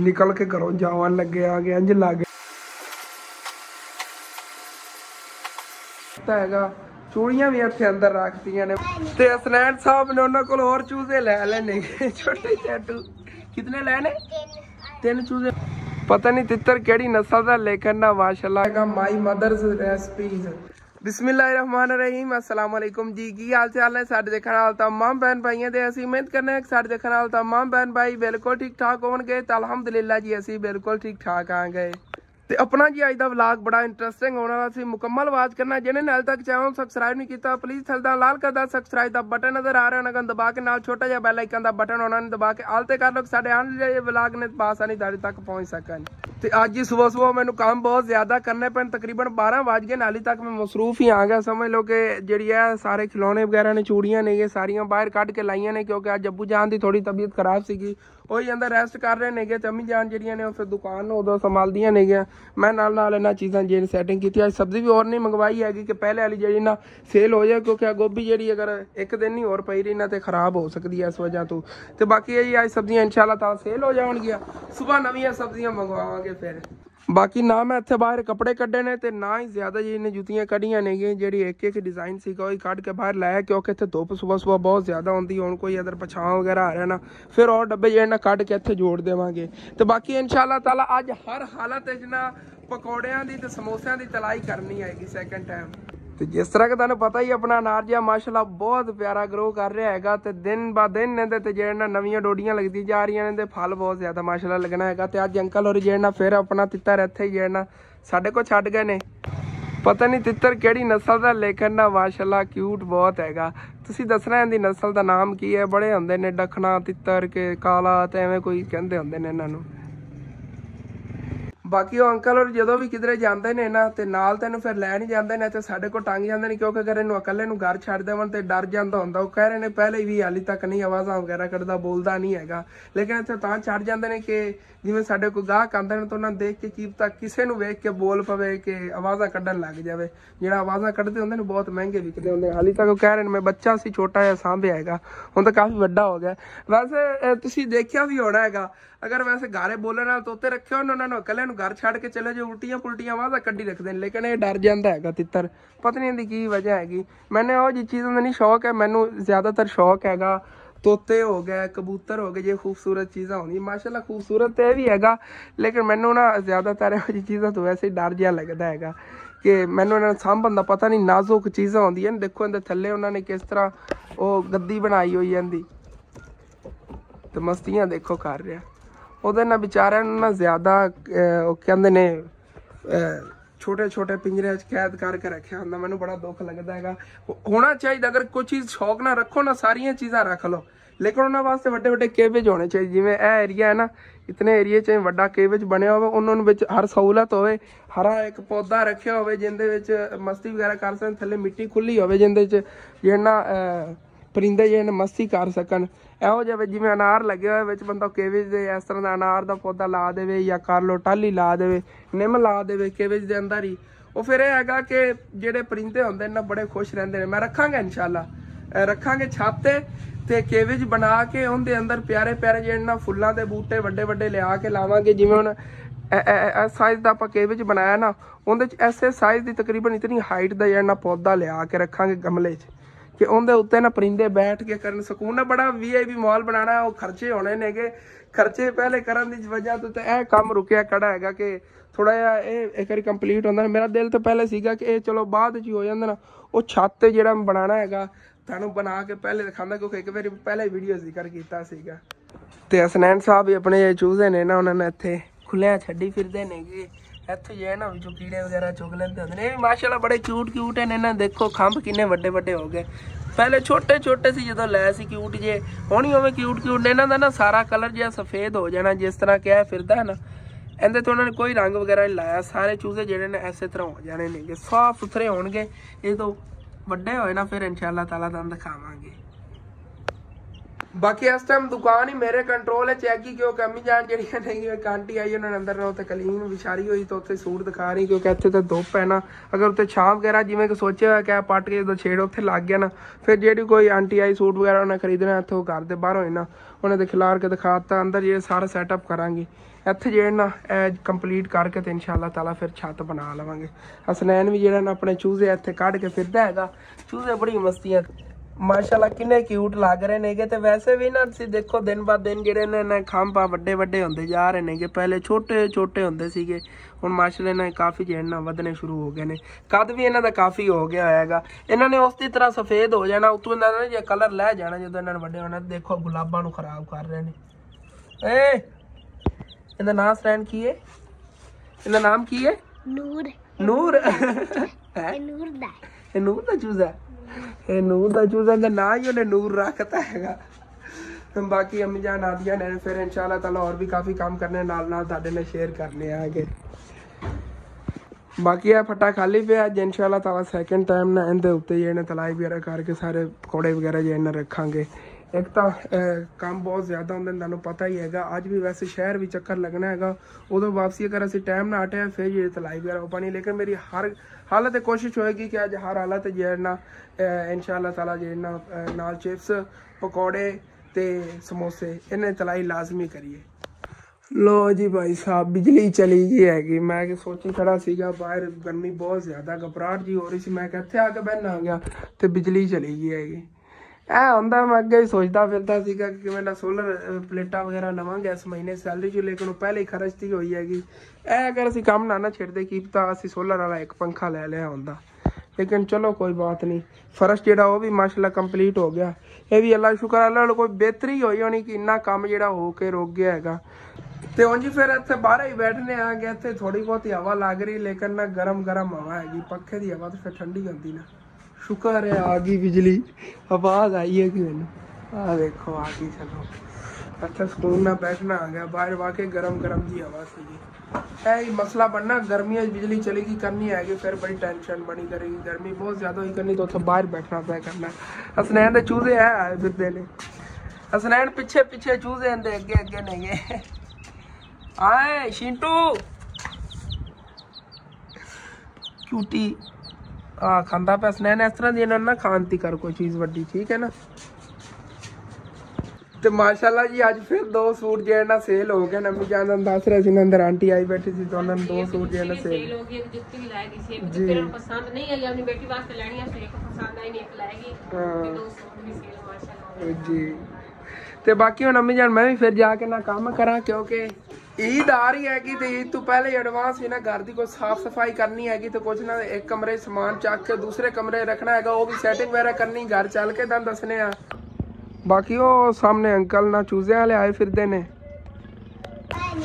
ਨਿਕਲ ਕੇ ਘਰੋਂ ਜਾਵਣ ਲੱਗੇ ਆ ਗਏ ਇੰਜ ਲੱਗ ਤਾਂ ਹੈਗਾ। ਚੂੜੀਆਂ ਵੀ ਇੱਥੇ ਅੰਦਰ ਰੱਖਤੀਆਂ ਨੇ। ਤੇ ਅਸਨੈਨ ਸਾਹਿਬ ਨੇ ਉਹਨਾਂ ਕੋਲ ਹੋਰ ਚੂਜ਼ੇ ਲੈ ਲੈਣੇ ਛੋਟੇ ਛੱਟੂ ਕਿਤਨੇ ਲੈਣੇ? ਤਿੰਨ ਚੂਜ਼ੇ। ਪਤਾ ਨਹੀਂ ਤਿੱਤਰ ਕਿਹੜੀ ਨਸਲ ਦਾ ਲੇਕਿਨ ਨਾ, ਮਾਸ਼ਾਅੱਲਾ। ਹੈਗਾ ਮਾਈ ਮਦਰਸ ਰੈਸਪੀਜ਼। ਬਿਸਮਿਲ੍ਲਾਹਿਰਰਹਿਮਾਨਿਰਰਹੀਮ ਅਸਲਾਮ ਅਲੈਕੁਮ ਜੀ ਕੀ ਹਾਲ ਚਾਲ ਹੈ ਸਾਡੇ ਦੇਖਣ ਵਾਲੇ ਤਮਾਮ ਭੈਣ ਭਾਈਆਂ ਦੇ ਅਸੀਂ ਉਮੀਦ ਕਰਨੇ ਹਾਂ ਕਿ ਸਾਡੇ ਦੇਖਣ ਵਾਲੇ ਤਮਾਮ ਭੈਣ ਭਾਈ ਬਿਲਕੁਲ ਠੀਕ ਠਾਕ ਹੋਣਗੇ ਤਾਂ ਅਲਹਮਦੁਲਿਲਾ ਜੀ ਅਸੀਂ ਬਿਲਕੁਲ ਠੀਕ ਠਾਕ ਆਂਗੇ ਤੇ ਆਪਣਾ ਜੀ ਅੱਜ ਦਾ ਵਲੌਗ ਬੜਾ ਇੰਟਰਸਟਿੰਗ ਹੋਣ ਵਾਲਾ ਸੀ। ਮੁਕੰਮਲ ਆਵਾਜ਼ ਕਰਨਾ, ਜਿਹਨੇ ਨਾਲ ਤੱਕ ਚੈਨਲ ਨੂੰ ਸਬਸਕ੍ਰਾਈਬ ਨਹੀਂ ਕੀਤਾ ਪਲੀਜ਼ ਥੱਲੇ ਦਾ ਲਾਲ ਕਰਦਾ ਸਬਸਕ੍ਰਾਈਬ ਦਾ ਬਟਨ ਨਜ਼ਰ ਆ ਰਿਹਾ ਉਹਨਾਂ ਨੂੰ ਦਬਾ ਕੇ ਨਾਲ ਛੋਟਾ ਜਿਹਾ ਬੈਲ ਆਈਕਨ ਦਾ ਬਟਨ ਉਹਨਾਂ ਨੂੰ ਦਬਾ ਕੇ ਆਲ ਤੇ ਕਰ ਲਓ, ਸਾਡੇ ਆਉਣ ਵਾਲੇ ਵਲੌਗ ਨੇ ਬਾਸਾਨੀ ਤੁਹਾਡੇ ਤੱਕ ਪਹੁੰਚ ਸਕਣ। ਤੇ ਅੱਜ ਹੀ ਸਵੇਰ ਸਵੇਰ ਮੈਨੂੰ ਕੰਮ ਬਹੁਤ ਜ਼ਿਆਦਾ ਕਰਨੇ ਪੈਣ, ਤਕਰੀਬਨ 12 ਵਜ ਗਏ, ਨਾਲੀ ਤੱਕ ਮੈਂ ਮਸਰੂਫ ਹੀ ਆ ਗਿਆ। ਸਮਝ ਲਓ ਕਿ ਜਿਹੜੀ ਹੈ ਸਾਰੇ ਖਿਲੌਣੇ ਵਗੈਰਾ ਨੇ, ਚੂੜੀਆਂ ਨੇ, ਇਹ ਸਾਰੀਆਂ ਬਾਹਰ ਕੱਢ ਕੇ ਲਾਈਆਂ ਨੇ, ਕਿਉਂਕਿ ਅੱਜ ਅੱਬੂ ਜਾਨ ਦੀ ਥੋੜੀ ਤਬੀਅਤ ਖਰਾਬ ਸੀਗੀ। ਉਹੀ ਜਾਂਦਾ ਰੈਸਟ ਕਰ ਰਹੇ ਨੇਗੇ ਤੇ ਅੰਮੀ ਜਾਨ ਜਿਹੜੀਆਂ ਨੇ, ਉਹ ਫਿਰ ਦੁਕਾਨ ਨੂੰ ਉਦੋਂ ਸੰਭਾਲਦੀਆਂ ਨੇਗੀਆਂ। ਮੈਂ ਨਾਲ ਨਾਲ ਇਹਨਾਂ ਚੀਜ਼ਾਂ ਜਿਹੜੀ ਸੈਟਿੰਗ ਕੀਤੀ। ਅੱਜ ਸਬਜ਼ੀ ਵੀ ਹੋਰ ਨਹੀਂ ਮੰਗਵਾਈ ਹੈਗੀ ਕਿ ਪਹਿਲੇ ਵਾਲੀ ਜਿਹੜੀ ਨਾ ਸੇਲ ਹੋ ਜਾਏ, ਕਿਉਂਕਿ ਆ ਗੋਭੀ ਜਿਹੜੀ ਅਗਰ ਇੱਕ ਦਿਨ ਨਹੀਂ ਹੋਰ ਪਈ ਰਹੀ ਨਾ ਤੇ ਖਰਾਬ ਹੋ ਸਕਦੀ ਹੈ ਇਸ ਵਜ੍ਹਾ ਤੋਂ। ਤੇ ਬਾਕੀ ਇਹ ਜੀ ਅੱਜ ਸਬਜ਼ੀਆਂ ਇਨਸ਼ਾਅੱਲਾ ਤਾਂ ਸੇਲ ਹੋ ਜਾਣਗੀਆਂ। ਸਵੇਰ ਨਵੀਆਂ ਸਬਜ਼ੀਆਂ ਮੰਗਵਾਵਾਂਗੇ ਫਿਰ। ਬਾਕੀ ਨਾ ਮੈਂ ਇੱਥੇ ਬਾਹਰ ਕੱਪੜੇ ਕੱਢੇ ਨੇ ਤੇ ਨਾ ਹੀ ਜ਼ਿਆਦਾ ਜੀ ਨੇ ਜੁੱਤੀਆਂ ਕੱਢੀਆਂ ਨੇਗੀਆਂ, ਜਿਹੜੀ ਇੱਕ ਇੱਕ ਡਿਜ਼ਾਈਨ ਸੀਗਾ ਉਹ ਹੀ ਕੱਢ ਕੇ ਬਾਹਰ ਲਾਇਆ ਕਿਉਂਕਿ ਇੱਥੇ ਧੁੱਪ ਸਵੇਰ ਸਵੇਰ ਬਹੁਤ ਜ਼ਿਆਦਾ ਹੁੰਦੀ, ਹੁਣ ਕੋਈ ਅਦਰ ਪਛਾਂ ਵਗੈਰਾ ਆ ਰਿਹਾ ਨਾ, ਫਿਰ ਉਹ ਡੱਬੇ ਜਿਹੜੇ ਨਾ ਕੱਢ ਕੇ ਇੱਥੇ ਜੋੜ ਦੇਵਾਂਗੇ। ਤੇ ਬਾਕੀ ਇਨਸ਼ਾਅੱਲਾ ਤਾਲਾ ਅੱਜ ਹਰ ਹਾਲਤ ਵਿੱਚ ਨਾ ਪਕੌੜਿਆਂ ਦੀ ਤੇ ਸਮੋਸਿਆਂ ਦੀ ਤਲਾਈ ਕਰਨੀ ਆਏਗੀ ਸੈਕੰਡ ਟਾਈਮ ਤੇ ਜਿਸ ਤਰ੍ਹਾਂ ਕਿ ਤੁਹਾਨੂੰ ਪਤਾ ਹੀ ਆਪਣਾ ਅਨਾਰ ਜਿਹਾ ਮਾਸ਼ਾਅੱਲਾ ਬਹੁਤ ਪਿਆਰਾ ਗਰੋ ਕਰ ਰਿਹਾ ਹੈਗਾ ਤੇ ਦਿਨ ਬਾ ਦਿਨ ਇਹਦੇ ਤੇ ਜਿਹੜੇ ਨਾ ਨਵੀਆਂ ਡੋਡੀਆਂ ਲੱਗਦੀ ਜਾ ਰਹੀਆਂ ਨੇ ਤੇ ਫਲ ਬਹੁਤ ਜ਼ਿਆਦਾ ਮਾਸ਼ਾਅੱਲਾ ਲੱਗਣਾ ਹੈਗਾ ਤੇ ਅੱਜ ਅੰਕਲ ਹੋਰ ਜਿਹੜੇ ਨਾ ਫਿਰ ਆਪਣਾ ਤਿੱਤਰ ਇੱਥੇ ਜਿਹੜੇ ਨਾ ਸਾਡੇ ਕੋਲ ਛੱਡ ਗਏ ਨੇ। ਪਤਾ ਨਹੀਂ ਤਿੱਤਰ ਕਿਹੜੀ ਨਸਲ ਦਾ, ਲੇਕਿਨ ਨਾ ਮਾਸ਼ਾਅੱਲਾ ਕਿਊਟ ਬਹੁਤ ਹੈਗਾ। ਤੁਸੀਂ ਦੱਸਣਾ ਇਹਦੀ ਨਸਲ ਦਾ ਨਾਮ ਕੀ ਹੈ? ਬੜੇ ਹੁੰਦੇ ਨੇ, ਡਖਣਾ, ਤਿੱਤਰ ਕੇ ਕਾਲਾ, ਤੇ ਐਵੇਂ ਕੋਈ ਕਹਿੰਦੇ ਹੁੰਦੇ ਨੇ ਇਹਨਾਂ ਨੂੰ। ਬਾਕੀ ਉਹ ਅੰਕਲ ਹੋਰ ਜਦੋਂ ਵੀ ਕਿਧਰੇ ਜਾਂਦੇ ਨੇ ਨਾ, ਤੇ ਨਾਲ ਤੈਨੂੰ ਫਿਰ ਲੈ ਨਹੀਂ ਜਾਂਦੇ ਨੇ, ਤੇ ਸਾਡੇ ਕੋਲ ਟੰਗ ਜਾਂਦੇ ਨੇ, ਕਿਉਂਕਿ ਅਗਰ ਇਹਨੂੰ ਇਕੱਲੇ ਨੂੰ ਘਰ ਛੱਡ ਦੇਵਣ ਤੇ ਡਰ ਜਾਂਦਾ ਹੁੰਦਾ। ਉਹ ਕਹਿ ਰਹੇ ਨੇ, ਪਹਿਲੇ ਵੀ ਹਾਲੀ ਤੱਕ ਨਹੀਂ ਆਵਾਜ਼ਾਂ ਵਗੈਰਾ ਕੱਢਦਾ, ਬੋਲਦਾ ਨਹੀਂ ਹੈਗਾ। ਲੇਕਿਨ ਇੱਥੇ ਤਾਂ ਛੱਡ ਜਾਂਦੇ ਨੇ ਕਿ ਜਿਵੇਂ ਸਾਡੇ ਕੋਲ ਗਾਹਕ ਆਉਂਦੇ ਨੇ, ਤਾਂ ਉਹਨਾਂ ਨੂੰ ਦੇਖ ਕੇ ਕੀ ਪਤਾ ਕਿਸੇ ਨੂੰ ਵੇਖ ਕੇ ਬੋਲ ਪਵੇ ਕਿ ਆਵਾਜ਼ਾਂ ਕੱਢਣ ਲੱਗ ਜਾਵੇ। ਜਿਹੜਾ ਆਵਾਜ਼ਾਂ ਕੱਢਦੇ ਹੁੰਦੇ ਨੇ, ਬਹੁਤ ਮਹਿੰਗੇ ਵਿਕਦੇ ਹੁੰਦੇ ਹਾਲੀ ਤੱਕ ਉਹ ਕਹਿ ਰਹੇ ਨੇ, ਮੈਂ ਬੱਚਾ ਸੀ, ਛੋਟਾ ਜਿਹਾ ਸਾਂਭਿਆ ਹੈਗਾ। ਹੁਣ ਤਾਂ ਕਾਫੀ ਵੱਡਾ ਹੋ ਗਿਆ। ਵੈਸੇ ਤੁਸੀਂ ਦੇਖਿਆ ਵੀ ਹੋਣਾ ਹੈਗਾ। ਅਗਰ ਵੈਸੇ ਗਾਰੇ ਬੋਲਣ ਨਾਲ ਤੋਤੇ ਰੱਖੇ ਹੋਣ, ਉਹਨਾਂ ਨੂੰ ਇਕੱਲੇ ਨੂੰ ਘਰ ਛੱਡ ਕੇ ਚਲੇ ਜਾਓ, ਉਲਟੀਆਂ ਪੁਲਟੀਆਂ ਆਵਾਜ਼ਾਂ ਕੱਢੀ ਰੱਖਦੇ ਨੇ, ਲੇਕਿਨ ਇਹ ਡਰ ਜਾਂਦਾ ਹੈਗਾ ਤਿੱਤਰ। ਪਤਾ ਨਹੀਂ ਇਹਦੀ ਕੀ ਵਜ੍ਹਾ ਹੈਗੀ? ਮੈਨੂੰ ਉਹ ਜੀ ਚੀਜ਼ਾਂ ਦਾ ਨਹੀਂ ਸ਼ੌਕ ਹੈ, ਮੈਨੂੰ ਜ਼ਿਆਦਾਤਰ ਸ਼ੌਕ ਹੈਗਾ, ਤੋਤੇ ਹੋ ਗਏ, ਕਬੂਤਰ ਹੋ ਗਏ, ਜੇ ਖੂਬਸੂਰਤ ਚੀਜ਼ਾਂ ਹੁੰਦੀਆਂ, ਮਾਸ਼ਾਅੱਲਾ ਖੂਬਸੂਰਤ ਤੇ ਇਹ ਵੀ ਹੈਗਾ, ਲੇਕਿਨ ਮੈਨੂੰ ਨਾ ਜ਼ਿਆਦਾਤਰ ਇਹੋ ਜਿਹੀ ਚੀਜ਼ਾਂ ਤੋਂ ਵੈਸੇ ਡਰ ਜਿਹਾ ਲੱਗਦਾ ਹੈਗਾ ਕਿ ਮੈਨੂੰ ਇਹਨਾਂ ਨੂੰ ਸਾਂਭਣ ਦਾ ਪਤਾ ਨਹੀਂ, ਨਾਜ਼ੁਕ ਚੀਜ਼ਾਂ ਹੁੰਦੀਆਂ ਨੇ, ਦੇਖੋ ਇਹਦੇ ਥੱਲੇ ਉਹਨਾਂ ਨੇ ਕਿਸ ਤਰ੍ਹਾਂ ਉਹ ਗੱਦੀ ਬਣਾਈ ਹੋਈ ਜਾਂਦੀ ਤੇ ਮਸਤੀਆਂ ਦੇਖੋ ਕਰ ਰਿਹਾ। ਉਹਦੇ ਨਾਲ ਵਿਚਾਰਿਆਂ ਨੂੰ ਨਾ ਜ਼ਿਆਦਾ ਉਹ ਕਹਿੰਦੇ ਨੇ ਛੋਟੇ ਛੋਟੇ ਪਿੰਜਰੇ 'ਚ ਕੈਦ ਕਰਕੇ ਰੱਖਿਆ ਹੁੰਦਾ। ਮੈਨੂੰ ਬੜਾ ਦੁੱਖ ਲੱਗਦਾ ਹੈਗਾ। ਹੋਣਾ ਚਾਹੀਦਾ। ਅਗਰ ਕੋਈ ਚੀਜ਼ ਸ਼ੌਕ ਨਾਲ ਰੱਖੋ ਨਾ, ਸਾਰੀਆਂ ਚੀਜ਼ਾਂ ਰੱਖ ਲਓ। ਲੇਕਿਨ ਉਹਨਾਂ ਵਾਸਤੇ ਵੱਡੇ ਵੱਡੇ ਕੇਵੇਜ ਹੋਣੇ ਚਾਹੀਦੇ। ਜਿਵੇਂ ਇਹ ਏਰੀਆ ਹੈ ਨਾ, ਇਤਨੇ ਏਰੀਏ 'ਚ ਵੱਡਾ ਕੇਵੇਜ ਬਣਿਆ ਹੋਵੇ, ਉਹਨਾਂ ਨੂੰ ਵਿੱਚ ਹਰ ਸਹੂਲਤ ਹੋਵੇ, ਹਰਾ ਇੱਕ ਪੌਦਾ ਰੱਖਿਆ ਹੋਵੇ, ਜਿੰਦੇ ਵਿੱਚ ਮਸਤੀ ਵਗੈਰਾ ਕਰ ਸਕਣ, ਥੱਲੇ ਮਿੱਟੀ ਖੁੱਲੀ ਹੋਵੇ, ਜਿੰਦੇ 'ਚ ਜਿਹੜਾ ਪਰਿੰਦੇ ਜਿਹੇ ਮਸਤੀ ਕਰ ਸਕਣ। ਇਹੋ ਜਿਹਾ ਜਿਵੇਂ ਅਨਾਰ ਲੱਗਿਆ ਹੋਇਆ ਵਿੱਚ ਬੰਦਾ ਕੇਵਿਜ਼ ਦੇ ਇਸ ਤਰ੍ਹਾਂ ਦਾ ਅਨਾਰ ਦਾ ਪੌਦਾ ਲਾ ਦੇਵੇ ਜਾਂ ਕਰ ਲੋ ਟਾਲੀ ਲਾ ਦੇਵੇ, ਨਿੰਮ ਲਾ ਦੇਵੇ ਕੇਵਿਜ਼ ਦੇ ਅੰਦਰ ਹੀ। ਉਹ ਫਿਰ ਇਹ ਹੈਗਾ ਕਿ ਜਿਹੜੇ ਪਰਿੰਦੇ ਹੁੰਦੇ ਨੇ ਨਾ ਬੜੇ ਖੁਸ਼ ਰਹਿੰਦੇ ਨੇ। ਮੈਂ ਰੱਖਾਂਗਾ ਇਨਸ਼ਾਅੱਲਾ। ਰੱਖਾਂਗੇ ਛੱਤ ਤੇ ਤੇ ਕੇਵਿਜ਼ ਬਣਾ ਕੇ ਉਹਦੇ ਅੰਦਰ ਪਿਆਰੇ ਪਿਆਰੇ ਜਿਹੜੇ ਨਾ ਫੁੱਲਾਂ ਦੇ ਬੂਟੇ ਵੱਡੇ ਵੱਡੇ ਲਿਆ ਕੇ ਲਾਵਾਂਗੇ। ਜਿਵੇਂ ਹੁਣ ਇਸ ਸਾਈਜ਼ ਦਾ ਆਪਾਂ ਕੇਵਿਜ਼ ਬਣਾਇਆ ਨਾ, ਉਹਦੇ ਚ ਐਸੇ ਸਾਈਜ਼ ਦੀ ਤਕਰੀਬਨ ਇਤਨੀ ਹਾਈਟ ਦਾ ਜਿਹੜਾ ਨਾ ਪੌਦਾ ਲਿਆ ਕੇ ਰੱਖਾਂਗੇ ਗਮਲੇ 'ਚ। ਕਿ ਉਹਦੇ ਉੱਤੇ ਨਾ ਪਰਿੰਦੇ ਬੈਠ ਕੇ ਕਰਨ ਸਕੂਨ ਨਾ ਬੜਾ ਵੀਆਈਪੀ ਮਾਲ ਬਣਾਣਾ ਉਹ ਖਰਚੇ ਹੋਣੇ ਨੇਗੇ। ਖਰਚੇ ਪਹਿਲੇ ਕਰਨ ਦੀ ਵਜ੍ਹਾ ਤੋਂ ਤੇ ਇਹ ਕੰਮ ਰੁਕਿਆ ਖੜਾ ਹੈਗਾ ਕਿ ਥੋੜਾ ਜਿਹਾ ਇਹ ਇੱਕ ਵਾਰੀ ਕੰਪਲੀਟ ਹੁੰਦਾ। ਮੇਰਾ ਦਿਲ ਤਾਂ ਪਹਿਲੇ ਸੀਗਾ ਕਿ ਇਹ ਚਲੋ ਬਾਅਦ ਚ ਹੀ ਹੋ ਜਾਂਦਾ ਨਾ। ਉਹ ਛੱਤ ਤੇ ਜਿਹੜਾ ਬਣਾਣਾ ਹੈਗਾ, ਤੁਹਾਨੂੰ ਬਣਾ ਕੇ ਪਹਿਲੇ ਦਿਖਾਉਂਦਾ ਕਿਉਂਕਿ ਇੱਕ ਵਾਰੀ ਪਹਿਲੇ ਵੀਡੀਓ ਜ਼ਿਕਰ ਕੀਤਾ ਸੀਗਾ। ਤੇ ਹਸਨੈਨ ਸਾਹਿਬ ਵੀ ਆਪਣੇ ਚੂਜ਼ੇ ਨੇ ਨਾ, ਉਹਨਾਂ ਨੇ ਇੱਥੇ ਖੁੱਲਿਆ ਛੱਡੀ ਫਿਰਦੇ ਨੇਗੇ। ਇੱਥੇ ਜੇ ਨਾ ਵਿੱਚੋਂ ਕੀੜੇ ਵਗੈਰਾ ਚੁਗ ਲੈਂਦੇ ਹੁੰਦੇ ਨੇ। ਇਹ ਵੀ ਮਾਸ਼ਾਅੱਲਾ ਬੜੇ ਕਿਊਟ ਕਿਊਟ ਨੇ, ਇਹਨਾਂ ਦੇਖੋ, ਖੰਭ ਕਿੰਨੇ ਵੱਡੇ ਵੱਡੇ ਹੋ ਗਏ। ਪਹਿਲੇ ਛੋਟੇ ਛੋਟੇ ਸੀ, ਜਦੋਂ ਲੈ ਸੀ ਕਿਊਟ ਜੇ, ਹੋਣੀ ਹੀ ਹੋਵੇ ਕਿਊਟ ਕਿਊਟ ਇਹਨਾਂ ਦਾ ਨਾ ਸਾਰਾ ਕਲਰ ਜਿਹਾ ਸਫੇਦ ਹੋ ਜਾਣਾ, ਜਿਸ ਤਰ੍ਹਾਂ ਕਿਹਾ ਫਿਰਦਾ ਹੈ ਨਾ। ਇਹਦੇ ਤੋਂ ਉਹਨਾਂ ਨੇ ਕੋਈ ਰੰਗ ਵਗੈਰਾ ਨਹੀਂ ਲਾਇਆ। ਸਾਰੇ ਚੂਜ਼ੇ ਜਿਹੜੇ ਨੇ, ਐਸੇ ਤਰ੍ਹਾਂ ਹੋ ਜਾਣੇ ਨੇਗੇ। ਸਾਫ਼ ਸੁਥਰੇ ਹੋਣਗੇ। ਇਹ ਤੋਂ ਵੱਡੇ ਹੋਏ ਨਾ, ਫਿਰ ਇਨਸ਼ਾਅੱਲਾ ਤਾਲਾ ਤੁਹਾਨੂੰ ਦਿਖਾਵਾਂਗੇ। ਬਾਕੀ ਇਸ ਟਾਈਮ ਦੁਕਾਨ ਹੀ ਮੇਰੇ ਕੰਟਰੋਲ ਵਿੱਚ ਹੈ ਕਿ ਕਿਉਂ ਕਮੀ ਜਾਣ ਜਿਹੜੀਆਂ ਨਹੀਂ ਇੱਕ ਆਂਟੀ ਆਈ, ਉਹਨਾਂ ਨੇ ਅੰਦਰ ਨੂੰ ਤੇ ਕਲੀਨ ਵਿਚਾਰੀ ਹੋਈ, ਤਾਂ ਉੱਥੇ ਸੂਟ ਦਿਖਾ ਰਹੀ, ਕਿਉਂਕਿ ਇੱਥੇ ਤਾਂ ਧੁੱਪ ਹੈ ਨਾ। ਅਗਰ ਉੱਥੇ ਛਾਂ ਵਗੈਰਾ, ਜਿਵੇਂ ਕਿ ਸੋਚਿਆ ਹੋਇਆ ਕਿ ਪੱਟ ਕੇ ਜਦੋਂ ਛੇੜ ਉੱਥੇ ਲੱਗ ਗਿਆ ਨਾ, ਫਿਰ ਜਿਹੜੀ ਕੋਈ ਆਂਟੀ ਆਈ ਸੂਟ ਵਗੈਰਾ ਉਹਨੇ ਖਰੀਦਣਾ, ਇੱਥੋਂ ਘਰ ਦੇ ਬਾਹਰ ਹੋਏ ਨਾ। ਉਹਨੇ ਦੇ ਖਿਲਾਰ ਕੇ ਦਿਖਾਤਾ, ਅੰਦਰ ਇਹ ਸਾਰਾ ਸੈਟਅਪ ਕਰਾਂਗੇ। ਇੱਥੇ ਜਿਹੜਾ ਨਾ, ਇਹ ਕੰਪਲੀਟ ਕਰਕੇ ਤੇ ਇਨਸ਼ਾਅੱਲਾ ਤਾਲਾ ਫਿਰ ਛੱਤ ਬਣਾ ਲਵਾਂਗੇ। ਹਸਨੈਨ ਵੀ ਜਿਹੜਾ ਨਾ ਆਪਣੇ ਚੂਜ਼ੇ ਇੱਥੇ ਕੱਢ ਕੇ ਫਿਰਦਾ ਹੈਗਾ ਚੂਜ਼ੇ ਬੜੀ ਮਸਤੀਆਂ ਮਾਸ਼ਾਅੱਲਾ ਕਿੰਨੇ ਕਿਊਟ ਲੱਗ ਰਹੇ ਨੇਗੇ ਤੇ ਵੈਸੇ ਵੀ ਨਾ ਤੁਸੀਂ ਦੇਖੋ ਦਿਨ ਬਾਅਦ ਦਿਨ ਜਿਹੜੇ ਨੇ ਨਾ ਖੰਭਾ ਵੱਡੇ ਵੱਡੇ ਹੁੰਦੇ ਜਾ ਰਹੇ ਨੇਗੇ। ਪਹਿਲੇ ਛੋਟੇ ਛੋਟੇ ਹੁੰਦੇ ਸੀਗੇ ਹੁਣ ਮਾਸ਼ਾਅੱਲਾ ਇਹਨਾਂ ਦੇ ਕਾਫੀ ਜਿਹੜੇ ਨਾ ਵਧਣੇ ਸ਼ੁਰੂ ਹੋ ਗਏ ਨੇ। ਕੱਦ ਵੀ ਇਹਨਾਂ ਦਾ ਕਾਫੀ ਹੋ ਗਿਆ ਹੋਇਆਗਾ ਇਹਨਾਂ ਨੇ ਉਸ ਦੀ ਤਰ੍ਹਾਂ ਸਫੇਦ ਹੋ ਜਾਣਾ ਉਤੋਂ ਇਹਨਾਂ ਨੇ ਜੇ ਕਲਰ ਲੈ ਜਾਣਾ ਜਦੋਂ ਇਹਨਾਂ ਨੇ ਵੱਡੇ ਹੋਣਾ ਦੇਖੋ ਗੁਲਾਬਾਂ ਨੂੰ ਖਰਾਬ ਕਰ ਰਹੇ ਨੇ। ਏ ਇਹਦਾ ਨਾਮ ਸਟੈਂਡ ਕੀ ਹੈ ਇਹਦਾ ਨਾਮ ਕੀ ਹੈ ਨੂਰ। ਨੂਰ। ਹੈ ਇਹ ਨੂਰ ਦਾ। ਇਹ ਨੂਰ ਦਾ ਚੂਜ਼ਾ। ਇਹ ਨੂਰ ਦਾ ਚੂਜ਼ਾ ਦਾ ਨਾਂ ਹੀ ਉਹਨੇ ਨੂਰ ਰੱਖਤਾ ਹੈਗਾ। ਬਾਕੀ ਅੰਮੀ ਜਾਨ ਆਦੀਆਂ ਨੇ ਫਿਰ ਇਨਸ਼ਾਅੱਲਾ ਤਾਲਾ ਹੋਰ ਵੀ ਕਾਫੀ ਕੰਮ ਕਰਨੇ ਨਾਲ ਨਾਲ ਤੁਹਾਡੇ ਨਾਲ ਸ਼ੇਅਰ ਕਰਨੇ ਆ ਆਗੇ। ਬਾਕੀ ਆ ਫੱਟਾ ਖਾਲੀ ਪਿਆ ਅੱਜ ਇਨਸ਼ਾਅੱਲਾ ਤਾਲਾ ਸੈਕਿੰਡ ਟਾਈਮ ਨਾ ਇਹਦੇ ਉੱਤੇ ਜਿਹੜੇ ਤਲਾਈ ਵਗੈਰਾ ਕਰਕੇ ਸਾਰੇ ਪਕੌੜੇ ਵਗੈਰਾ ਜਿਹੜੇ ਨਾ ਰੱਖਾਂਗੇ। ਇੱਕ ਤਾਂ ਕੰਮ ਬਹੁਤ ਜ਼ਿਆਦਾ ਹੁੰਦਾ ਤੁਹਾਨੂੰ ਪਤਾ ਹੀ ਹੈਗਾ। ਅੱਜ ਵੀ ਵੈਸੇ ਸ਼ਹਿਰ ਵੀ ਚੱਕਰ ਲੱਗਣਾ ਹੈਗਾ। ਉਦੋਂ ਵਾਪਸੀ ਅਗਰ ਅਸੀਂ ਟਾਈਮ ਨਾ ਹਟਿਆ ਫਿਰ ਜਿਹੜੇ ਤਲਾਈ ਵਗੈਰਾ ਹੋ ਪਾਣੀ ਲੇਕਿਨ ਮੇਰੀ ਹਰ ਹਾਲਤ ਇਹ ਕੋਸ਼ਿਸ਼ ਹੋਏਗੀ ਕਿ ਅੱਜ ਹਰ ਹਾਲਤ ਜਿਹੜਾ ਨਾ ਅਹ, ਤਾਲਾ ਜਿਹੜਾ ਨਾਲ ਚਿਪਸ ਪਕੌੜੇ ਤੇ ਸਮੋਸੇ ਇਹਨੇ ਤਲਾਈ ਲਾਜ਼ਮੀ ਕਰੀਏ। ਲੋ ਜੀ ਭਾਈ ਸਾਹਿਬ ਬਿਜਲੀ ਚਲੀ ਗਈ ਹੈਗੀ। ਮੈਂ ਕਿ ਸੋਚੀ ਖੜਾ ਸੀਗਾ ਬਾਹਰ ਗਰਮੀ ਬਹੁਤ ਜ਼ਿਆਦਾ ਘਬਰਾਹਟ ਜੀ ਹੋ ਰਹੀ ਸੀ। ਮੈਂ ਕਿ ਇੱਥੇ ਆ ਕੇ ਬਹਿਣਾ ਗਿਆ ਤੇ ਬਿਜਲੀ ਚਲੀ ਗਈ ਹੈਗੀ। ਇਹ ਹੁੰਦਾ ਮੈਂ ਅੱਗੇ ਹੀ ਸੋਚਦਾ ਫਿਰਦਾ ਸੀਗਾ ਕਿ ਕਿਵੇਂ ਨਾ ਸੋਲਰ ਪਲੇਟਾਂ ਵਗੈਰਾ ਲਵਾਂਗੇ ਇਸ ਮਹੀਨੇ ਸੈਲਰੀ ਚ, ਲੇਕਿਨ ਉਹ ਪਹਿਲੇ ਹੀ ਖਰਚਤੀ ਹੋਈ ਹੈਗੀ। ਇਹ ਅਗਰ ਅਸੀਂ ਕੰਮ ਨਾ ਨਾ ਛੱਡਦੇ ਕੀ ਪਤਾ ਅਸੀਂ ਸੋਲਰ ਵਾਲਾ ਇੱਕ ਪੰਖਾ ਲੈ ਲਿਆ ਹੁੰਦਾ। ਲੇਕਿਨ ਚਲੋ ਕੋਈ ਬਾਤ ਨਹੀਂ। ਫਰਸ਼ ਜਿਹੜਾ ਉਹ ਵੀ ਮਾਸ਼ਾਅੱਲਾ ਕੰਪਲੀਟ ਹੋ ਗਿਆ। ਇਹ ਵੀ ਅੱਲਾ ਸ਼ੁਕਰ ਅੱਲਾ ਨਾਲ ਕੋਈ ਬਿਹਤਰੀ ਹੋਈ ਹੋਣੀ ਕਿ ਇੰਨਾ ਕੰਮ ਜਿਹੜਾ ਹੋ ਕੇ ਰੁਕ ਗਿਆ ਹੈਗਾ। ਤੇ ਉਂਝ ਫਿਰ ਇੱਥੇ ਬਾਹਰ ਹੀ ਬੈਠਨੇ ਆ ਗਏ ਇੱਥੇ ਥੋੜੀ ਬਹੁਤੀ ਹਵਾ ਲੱਗ ਰਹੀ, ਲੇਕਿਨ ਨਾ ਗਰਮ ਗਰਮ ਹਵਾ ਹੈਗੀ, ਪੱਖੇ ਦੀ ਹਵਾ ਤਾਂ ਫਿਰ ਠੰਡੀ ਹੁੰਦੀ ਨਾ। ਸ਼ੁਕਰ ਹੈ ਆ ਗਈ ਬਿਜਲੀ ਆਵਾਜ਼ ਆਈ ਹੈ ਕਿ ਮੈਨੂੰ ਆ ਦੇਖੋ ਆ ਗਈ ਚਲੋ ਅੱਛਾ ਸਕੂਨ ਨਾਲ ਬੈਠਣਾ ਆ ਗਿਆ ਬਾਹਰ ਵਾਕੇ ਗਰਮ ਗਰਮ ਦੀ ਹਵਾ ਸੀਗੀ ਇਹ ਹੀ ਮਸਲਾ ਬਣਨਾ ਗਰਮੀਆਂ 'ਚ ਬਿਜਲੀ ਚਲੇਗੀ ਕਰਨੀ ਹੈਗੀ ਫਿਰ ਬੜੀ ਟੈਨਸ਼ਨ ਬਣੀ ਕਰੇਗੀ ਗਰਮੀ ਬਹੁਤ ਜ਼ਿਆਦਾ ਹੋਈ ਕਰਨੀ ਤਾਂ ਉੱਥੇ ਬਾਹਰ ਬੈਠਣਾ ਪਿਆ ਕਰਨਾ ਹਸਨੈਨ ਦੇ ਚੂਜ਼ੇ ਆ ਆਏ ਫਿਰਦੇ ਨੇ ਹਸਨੈਨ ਪਿੱਛੇ ਪਿੱਛੇ ਚੂਜ਼ੇ ਆਂਦੇ ਅੱਗੇ ਅੱਗੇ ਨਹੀਂ ਆਏ ਸ਼ਿੰਟੂ ਕਿਊਟੀ ਆ ਖਾਂਦਾ ਪਿਆ ਸਨੈਨ ਇਸ ਤਰ੍ਹਾਂ ਦੀ ਇਹਨਾਂ ਨੂੰ ਨਾ ਖਾਂਤੀ ਕਰ ਕੋਈ ਚੀਜ਼ ਵੱਡੀ ਠੀਕ ਹੈ ਨਾ ਤੇ ਮਾਸ਼ਾਅੱਲਾ ਜੀ ਅੱਜ ਫਿਰ ਦੋ ਸੂਟ ਜਿਹੜੇ ਨਾ ਸੇਲ ਹੋ ਗਏ ਨਮੀ ਜਾਨ ਨੂੰ ਦੱਸ ਰਹੇ ਸੀ ਨਾ ਅੰਦਰ ਆਂਟੀ ਆਈ ਬੈਠੀ ਸੀ ਤਾਂ ਉਹਨਾਂ ਨੂੰ ਦੋ ਸੂਟ ਜਿਹੜੇ ਨਾ ਸੇਲ ਹੋ ਇੱਕ ਜੁੱਤੀ ਵੀ ਲਾਏਗੀ ਸੇਬ ਜੀ। ਤੇ ਫਿਰ ਪਸੰਦ ਨਹੀਂ ਆਈ ਆਪਣੀ ਬੇਟੀ ਵਾਸਤੇ ਲੈਣੀ ਆ ਸੇ ਇੱਕ ਪਸੰਦ ਆਈ ਨਹੀਂ ਇੱਕ ਲਾਏਗੀ। ਤੇ ਦੋ ਸੂਟ ਵੀ ਸੇਲ ਮਾਸ਼ਾਅੱਲਾ ਜੀ ਤੇ ਬਾਕੀ ਹੁਣ ਅੰਮੀ ਜਾਨ, ਮੈਂ ਵੀ ਫਿਰ ਜਾ ਕੇ ਨਾ ਕੰਮ ਕਰਾਂ ਕਿਉਂਕਿ ਈਦ ਆ ਰਹੀ ਹੈਗੀ ਤੇ ਈਦ ਤੋਂ ਪਹਿਲੇ ਐਡਵਾਂਸ ਵੀ ਘਰ ਦੀ ਕੋਈ ਸਾਫ਼ ਸਫ਼ਾਈ ਕਰਨੀ ਹੈਗੀ ਤੇ ਕੁਝ ਨਾ ਇੱਕ ਕਮਰੇ ਸਮਾਨ ਚੱਕ ਕੇ ਦੂਸਰੇ ਕਮਰੇ ਰੱਖਣਾ ਹੈਗਾ, ਉਹ ਵੀ ਸੈਟਿੰਗ ਵਗੈਰਾ ਕਰਨੀ, ਘਰ ਚੱਲ ਕੇ ਤਾਂ ਦੱਸਨੇ ਆ। ਬਾਕੀ ਉਹ ਸਾਹਮਣੇ ਅੰਕਲ ਨਾ ਚੂਜ਼ਿਆਂ ਵਾਲੇ ਆਏ ਫਿਰਦੇ ਨੇ।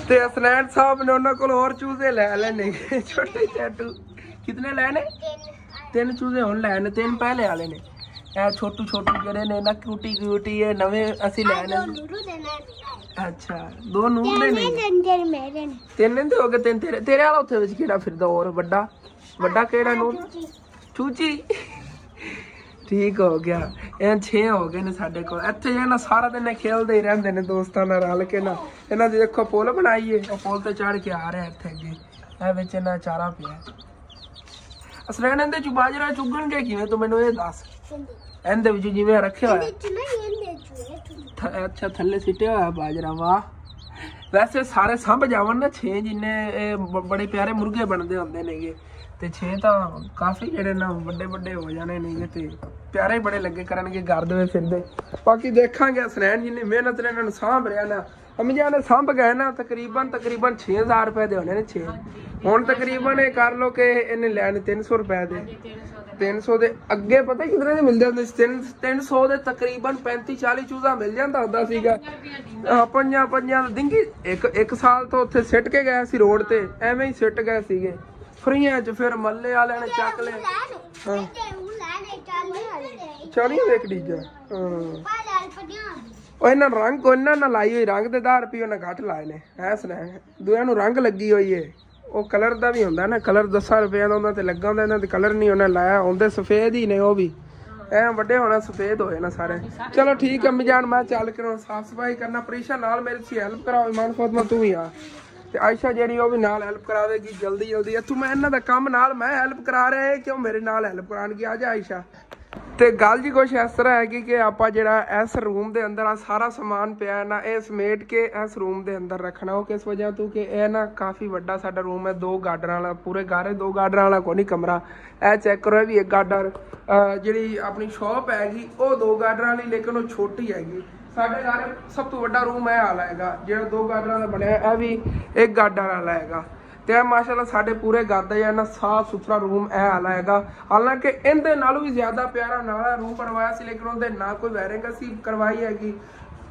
ਤੇ ਅਸਨੈਨ ਸਾਹਿਬ ਨੇ ਉਹਨਾਂ ਕੋਲ ਹੋਰ ਚੂਜ਼ੇ ਲੈ ਲੈਣੇ ਛੋਟੇ ਛੋਟੂ ਕਿਤਨੇ ਲੈਣੇ? ਤਿੰਨ ਚੂਜ਼ੇ ਹੁਣ ਲੈਣੇ ਤਿੰਨ ਪਹਿਲੇ ਵਾਲੇ ਨੇ। ਇਹ ਛੋਟੂ ਛੋਟੂ ਜਿਹੜੇ ਨੇ ਨਾ ਕਿਊਟੀ ਕਿਊਟੀ ਇਹ ਨਵੇਂ ਅਸੀਂ ਲੈ ਦੋ ਲੈ ਨੂਰੂ ਦੇ ਨੇ ਅੱਛਾ ਦੋ ਨੂਰ ਦੇ ਨੇ ਨੰਦਰ ਮੇਰੇ ਨੇ। ਤਿੰਨ ਦੇ ਹੋ ਗਏ ਤਿੰਨ ਤੇਰੇ ਤੇਰੇ ਵਾਲਾ ਉੱਥੇ ਵਿੱਚ ਕਿਹੜਾ ਫਿਰਦਾ ਹੋਰ ਵੱਡਾ? ਵੱਡਾ ਕਿਹੜਾ ਨੂਰ? ਚੂਚੀ। ਠੀਕ ਹੋ ਗਿਆ। ਇਹ 6 ਹੋ ਗਏ ਨੇ ਸਾਡੇ ਕੋਲ। ਇੱਥੇ ਜੇ ਨਾ ਸਾਰਾ ਦਿਨ ਖੇਲਦੇ ਹੀ ਰਹਿੰਦੇ ਨੇ ਦੋਸਤਾਂ ਨਾਲ ਰਲ ਕੇ ਨਾ। ਇਹਨਾਂ ਦੀ ਦੇਖੋ ਪੁਲ ਬਣਾਈ ਏ। ਉਹ ਪੁਲ ਤੇ ਚੜ ਕੇ ਆ ਰਿਹਾ ਇੱਥੇ ਅੱਗੇ। ਇਹ ਵਿੱਚ ਇਹਨਾਂ ਚਾਰਾ ਪਿਆ। ਅਸਰੇਨ ਇਹਦੇ ਚ ਬਾਜਰਾ ਚੁਗਣਗੇ ਕਿਵੇਂ ਤੂੰ ਮੈਨੂੰ ਇਹ ਦੱਸ? ਇਹਦੇ ਵਿੱਚ ਜਿਵੇਂ ਰੱਖਿਆ ਹੋਇਆ। ਅੱਛਾ ਥੱਲੇ ਸਿੱਟਿਆ ਹੋਇਆ ਬਾਜਰਾ ਵਾਹ। ਵੈਸੇ ਸਾਰੇ ਸੰਭ ਜਾਵਣ ਨਾ 6 ਜਿੰਨੇ ਇਹ ਬੜੇ ਪਿਆਰੇ ਮੁਰਗੇ ਬਣਦੇ ਹੁੰਦੇ ਨੇਗੇ। ਤੇ 6 ਤਾਂ ਕਾਫੀ ਜਿਹੜੇ ਨਾ ਵੱਡੇ ਵੱਡੇ ਹੋ ਜਾਣੇ ਨੇਗੇ ਤੇ ਪਿਆਰੇ ਬੜੇ ਲੱਗੇ ਕਰਨਗੇ ਘਰ ਦੇ ਵਿੱਚ ਫਿਰਦੇ। ਬਾਕੀ ਦੇਖਾਂਗੇ ਸਨੈਨ ਜਿੰਨੀ ਮਿਹਨਤ ਨੇ ਇਹਨਾਂ ਨੂੰ ਸਾਂਭ ਰਿਆ ਨਾ ਅਮੀ ਜਾਨ ਨੇ ਸਾਂਭ ਗਏ ਨਾ ਤਕਰੀਬਨ ਤਕਰੀਬਨ 6000 ਰੁਪਏ ਦੇ ਹੋਣੇ ਨੇ 6 ਹੁਣ ਤਕਰੀਬਨ ਇਹ ਕਰ ਲੋ ਕਿ ਇਹਨੇ ਲੈਣੇ 300 ਰੁਪਏ ਦੇ। 300 ਦੇ। ਅੱਗੇ ਪਤਾ ਕਿੰਨੇ ਦੇ ਮਿਲ ਜਾਂਦੇ ਸੀ? 300 ਦੇ ਤਕਰੀਬਨ 35 40 ਚੂਜ਼ਾ ਮਿਲ ਜਾਂਦਾ ਹੁੰਦਾ ਸੀਗਾ। ਪੰਜਾਂ ਪੰਜਾਂ ਦਾ। ਡਿੰਗੀ ਇੱਕ ਇੱਕ ਸਾਲ ਤੋਂ ਉੱਥੇ ਸਿੱਟ ਕੇ ਗਏ ਸੀ ਰੋਡ ਤੇ। ਐਵੇਂ ਹੀ ਸਿੱਟ ਗਏ ਸੀਗੇ। ਫਰੀਆਂ ਚ ਫਿਰ ਮੱਲੇ ਵਾਲਿਆਂ ਨੇ ਚੱਕ ਲਏ ਹਾਂ। ਚਾਲੀਆਂ ਦੇ ਇੱਕ ਡੀਜਾ ਹਾਂ। ਉਹ ਇਹਨਾਂ ਨੂੰ ਰੰਗ ਕੋਈ ਨਾਲ ਲਾਈ ਹੋਈ, ਰੰਗ ਦੇ 10 ਰੁਪਏ ਉਹਨਾਂ ਘੱਟ ਲਾਏ ਨੇ। ਐ ਸੁਣਾ ਦੂਆਂ ਨੂੰ ਰੰਗ ਲੱਗੀ ਹੋਈ ਏ। ਉਹ ਕਲਰ ਦਾ ਵੀ ਹੁੰਦਾ ਨਾ, ਕਲਰ 10 ਰੁਪਏ ਦਾ ਉਹਨਾਂ ਤੇ, ਲੱਗਾ ਹੁੰਦਾ ਇਹਨਾਂ ਤੇ, ਕਲਰ ਨਹੀਂ ਉਹਨਾਂ ਲਾਇਆ ਹੁੰਦੇ ਸਫੇਦ ਹੀ ਨੇ ਉਹ ਵੀ। ਐ ਵੱਡੇ ਹੋਣਾ ਸਫੇਦ ਹੋਏ ਨਾ ਸਾਰੇ। ਚਲੋ ਠੀਕ ਹੈ ਮਿਜਾਨ ਮੈਂ ਚੱਲ ਕੇ ਸਾਫ਼ ਸਫ਼ਾਈ ਕਰਨਾ। ਪ੍ਰੀਸ਼ਾ ਨਾਲ ਮੇਰੇ ਸੀ ਹੈਲਪ ਕਰਾਓ, ਇਮਾਨ ਫਾਤਮਾ, ਤੂੰ ਵੀ ਆ। ਤੇ ਆਇਸ਼ਾ ਜਿਹੜੀ ਉਹ ਵੀ ਨਾਲ ਹੈਲਪ ਕਰਾਵੇਗੀ ਜਲਦੀ ਜਲਦੀ ਇੱਥੋਂ ਮੈਂ ਇਹਨਾਂ ਦਾ ਕੰਮ ਨਾਲ ਮੈਂ ਹੈਲਪ ਕਰਾ ਰਿਹਾ ਕਿ ਉਹ ਮੇਰੇ ਨਾਲ ਹੈਲਪ ਕਰਾਉਣਗੀ? ਆ ਜਾ ਆਇਸ਼ਾ। ਤੇ ਗੱਲ ਜੀ ਕੁਛ ਇਸ ਤਰ੍ਹਾਂ ਹੈਗੀ ਕਿ ਆਪਾਂ ਜਿਹੜਾ ਇਸ ਰੂਮ ਦੇ ਅੰਦਰ ਆ, ਸਾਰਾ ਸਮਾਨ ਪਿਆ ਹੈ ਨਾ, ਇਹ ਸਮੇਟ ਕੇ ਇਸ ਰੂਮ ਦੇ ਅੰਦਰ ਰੱਖਣਾ। ਉਹ ਕਿਸ ਵਜ੍ਹਾ ਤੋਂ? ਕਿ ਇਹ ਨਾ ਕਾਫੀ ਵੱਡਾ ਸਾਡਾ ਰੂਮ ਹੈ, ਦੋ ਗਾਰਡਰਾਂ ਵਾਲਾ, ਪੂਰੇ ਘਰ ਹੈ, ਦੋ ਗਾਰਡਰਾਂ ਵਾਲਾ ਕੋਈ ਨਹੀਂ ਕਮਰਾ। ਇਹ ਚੈੱਕ ਕਰੋ, ਇਹ ਵੀ ਇੱਕ ਗਾਰਡਰ ਜਿਹੜੀ ਆਪਣੀ ਸ਼ਾਪ ਹੈਗੀ, ਉਹ ਦੋ ਗਾਰਡਰਾਂ ਵਾਲੀ, ਲੇਕਿਨ ਉਹ ਛੋਟੀ ਹੈਗੀ। ਸਾਡੇ ਘਰ ਸਭ ਤੋਂ ਵੱਡਾ ਰੂਮ ਇਹ ਵਾਲਾ ਹੈਗਾ, ਜਿਹੜਾ ਦੋ ਗਾਰਡਰਾਂ ਦਾ ਬਣਿਆ, ਇਹ ਵੀ ਇੱਕ ਗਾਰਡਰ ਵਾਲਾ ਹੈਗਾ। ਤੇ ਇਹ ਮਾਸ਼ਾਅੱਲਾ ਸਾਡੇ ਪੂਰੇ ਘਰ ਦਾ ਜਿਹੜਾ ਸਾਫ਼ ਸੁਥਰਾ ਰੂਮ ਇਹ ਵਾਲਾ ਹੈਗਾ। ਹਾਲਾਂਕਿ ਇਹਦੇ ਨਾਲੋਂ ਵੀ ਜ਼ਿਆਦਾ ਪਿਆਰਾ ਨਾਲਾ ਰੂਮ ਬਣਵਾਇਆ ਸੀ, ਲੇਕਿਨ ਉਹਦੇ ਨਾ ਕੋਈ ਵਾਇਰਿੰਗ ਅਸੀਂ ਕਰਵਾਈ ਹੈਗੀ।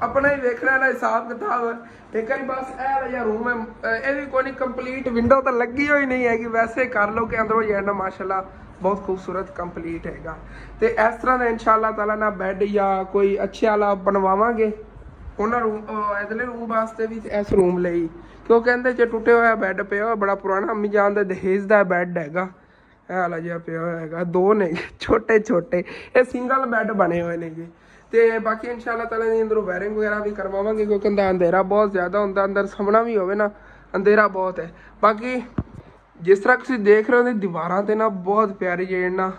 ਆਪਣਾ ਹੀ ਵੇਖਣਾ ਨਾ ਹਿਸਾਬ ਕਿਤਾਬ। ਇੱਕ ਵਾਰੀ ਬਸ ਇਹ ਵਾਲਾ ਜਿਹਾ ਰੂਮ ਹੈ। ਅਹ ਇਹ ਵੀ ਕੋਈ ਨਹੀਂ ਕੰਪਲੀਟ ਵਿੰਡੋ ਤਾਂ ਲੱਗੀ ਹੋਈ ਨਹੀਂ ਹੈਗੀ। ਵੈਸੇ ਕਰ ਲਓ ਕਿ ਅੰਦਰੋਂ ਜਿਹੜਾ ਨਾ ਮਾਸ਼ਾਅੱਲਾ ਬਹੁਤ ਖੂਬਸੂਰਤ ਕੰਪਲੀਟ ਹੈਗਾ। ਤੇ ਇਸ ਤਰ੍ਹਾਂ ਦਾ ਇਨਸ਼ਾਅੱਲਾ ਤਾਲਾ ਨਾ ਬੈੱਡ ਜਾਂ ਕੋਈ ਅੱਛੇ ਵਾਲਾ ਬਣਵਾਵਾਂਗੇ। ਉਹਨਾਂ ਰੂਮ ਇਧਰਲੇ ਰੂਮ ਵਾਸਤੇ ਵੀ ਇਸ ਰੂਮ ਲਈ। ਕਿਉਂ ਕਹਿੰਦੇ ਜੇ ਟੁੱਟੇ ਹੋਇਆ ਬੈੱਡ ਪਿਆ ਹੋਇਆ ਬੜਾ ਪੁਰਾਣਾ ਅੰਮੀ ਜਾਨ ਦੇ ਦਹੇਜ ਦਾ ਬੈੱਡ ਹੈਗਾ। ਇਹ ਵਾਲਾ ਜਿਹਾ ਪਿਆ ਹੋਇਆ ਹੈਗਾ। ਦੋ ਨੇ, ਛੋਟੇ ਛੋਟੇ। ਇਹ ਸਿੰਗਲ ਬੈੱਡ ਬਣੇ ਹੋਏ ਨੇਗੇ ਤੇ ਬਾਕੀ ਇਨਸ਼ਾਅੱਲਾ ਤਾਲਾ ਦੀ ਅੰਦਰੋਂ ਵਾਇਰਿੰਗ ਵਗੈਰਾ ਵੀ ਕਰਵਾਵਾਂਗੇ, ਕਿਉਂਕਿ ਅੰਦਰ ਅੰਧੇਰਾ ਬਹੁਤ ਜ਼ਿਆਦਾ ਹੁੰਦਾ। ਅੰਦਰ ਸਾਹਮਣਾ ਵੀ ਹੋਵੇ ਨਾ, ਅੰਧੇਰਾ ਬਹੁਤ ਹੈ। ਬਾਕੀ ਜਿਸ ਤਰ੍ਹਾਂ ਤੁਸੀਂ ਦੇਖ ਰਹੇ ਹੋ ਦੀਵਾਰਾਂ ਤੇ ਨਾ ਬਹੁਤ ਪਿਆਰੀ ਜਿਹੜੇ ਨਾ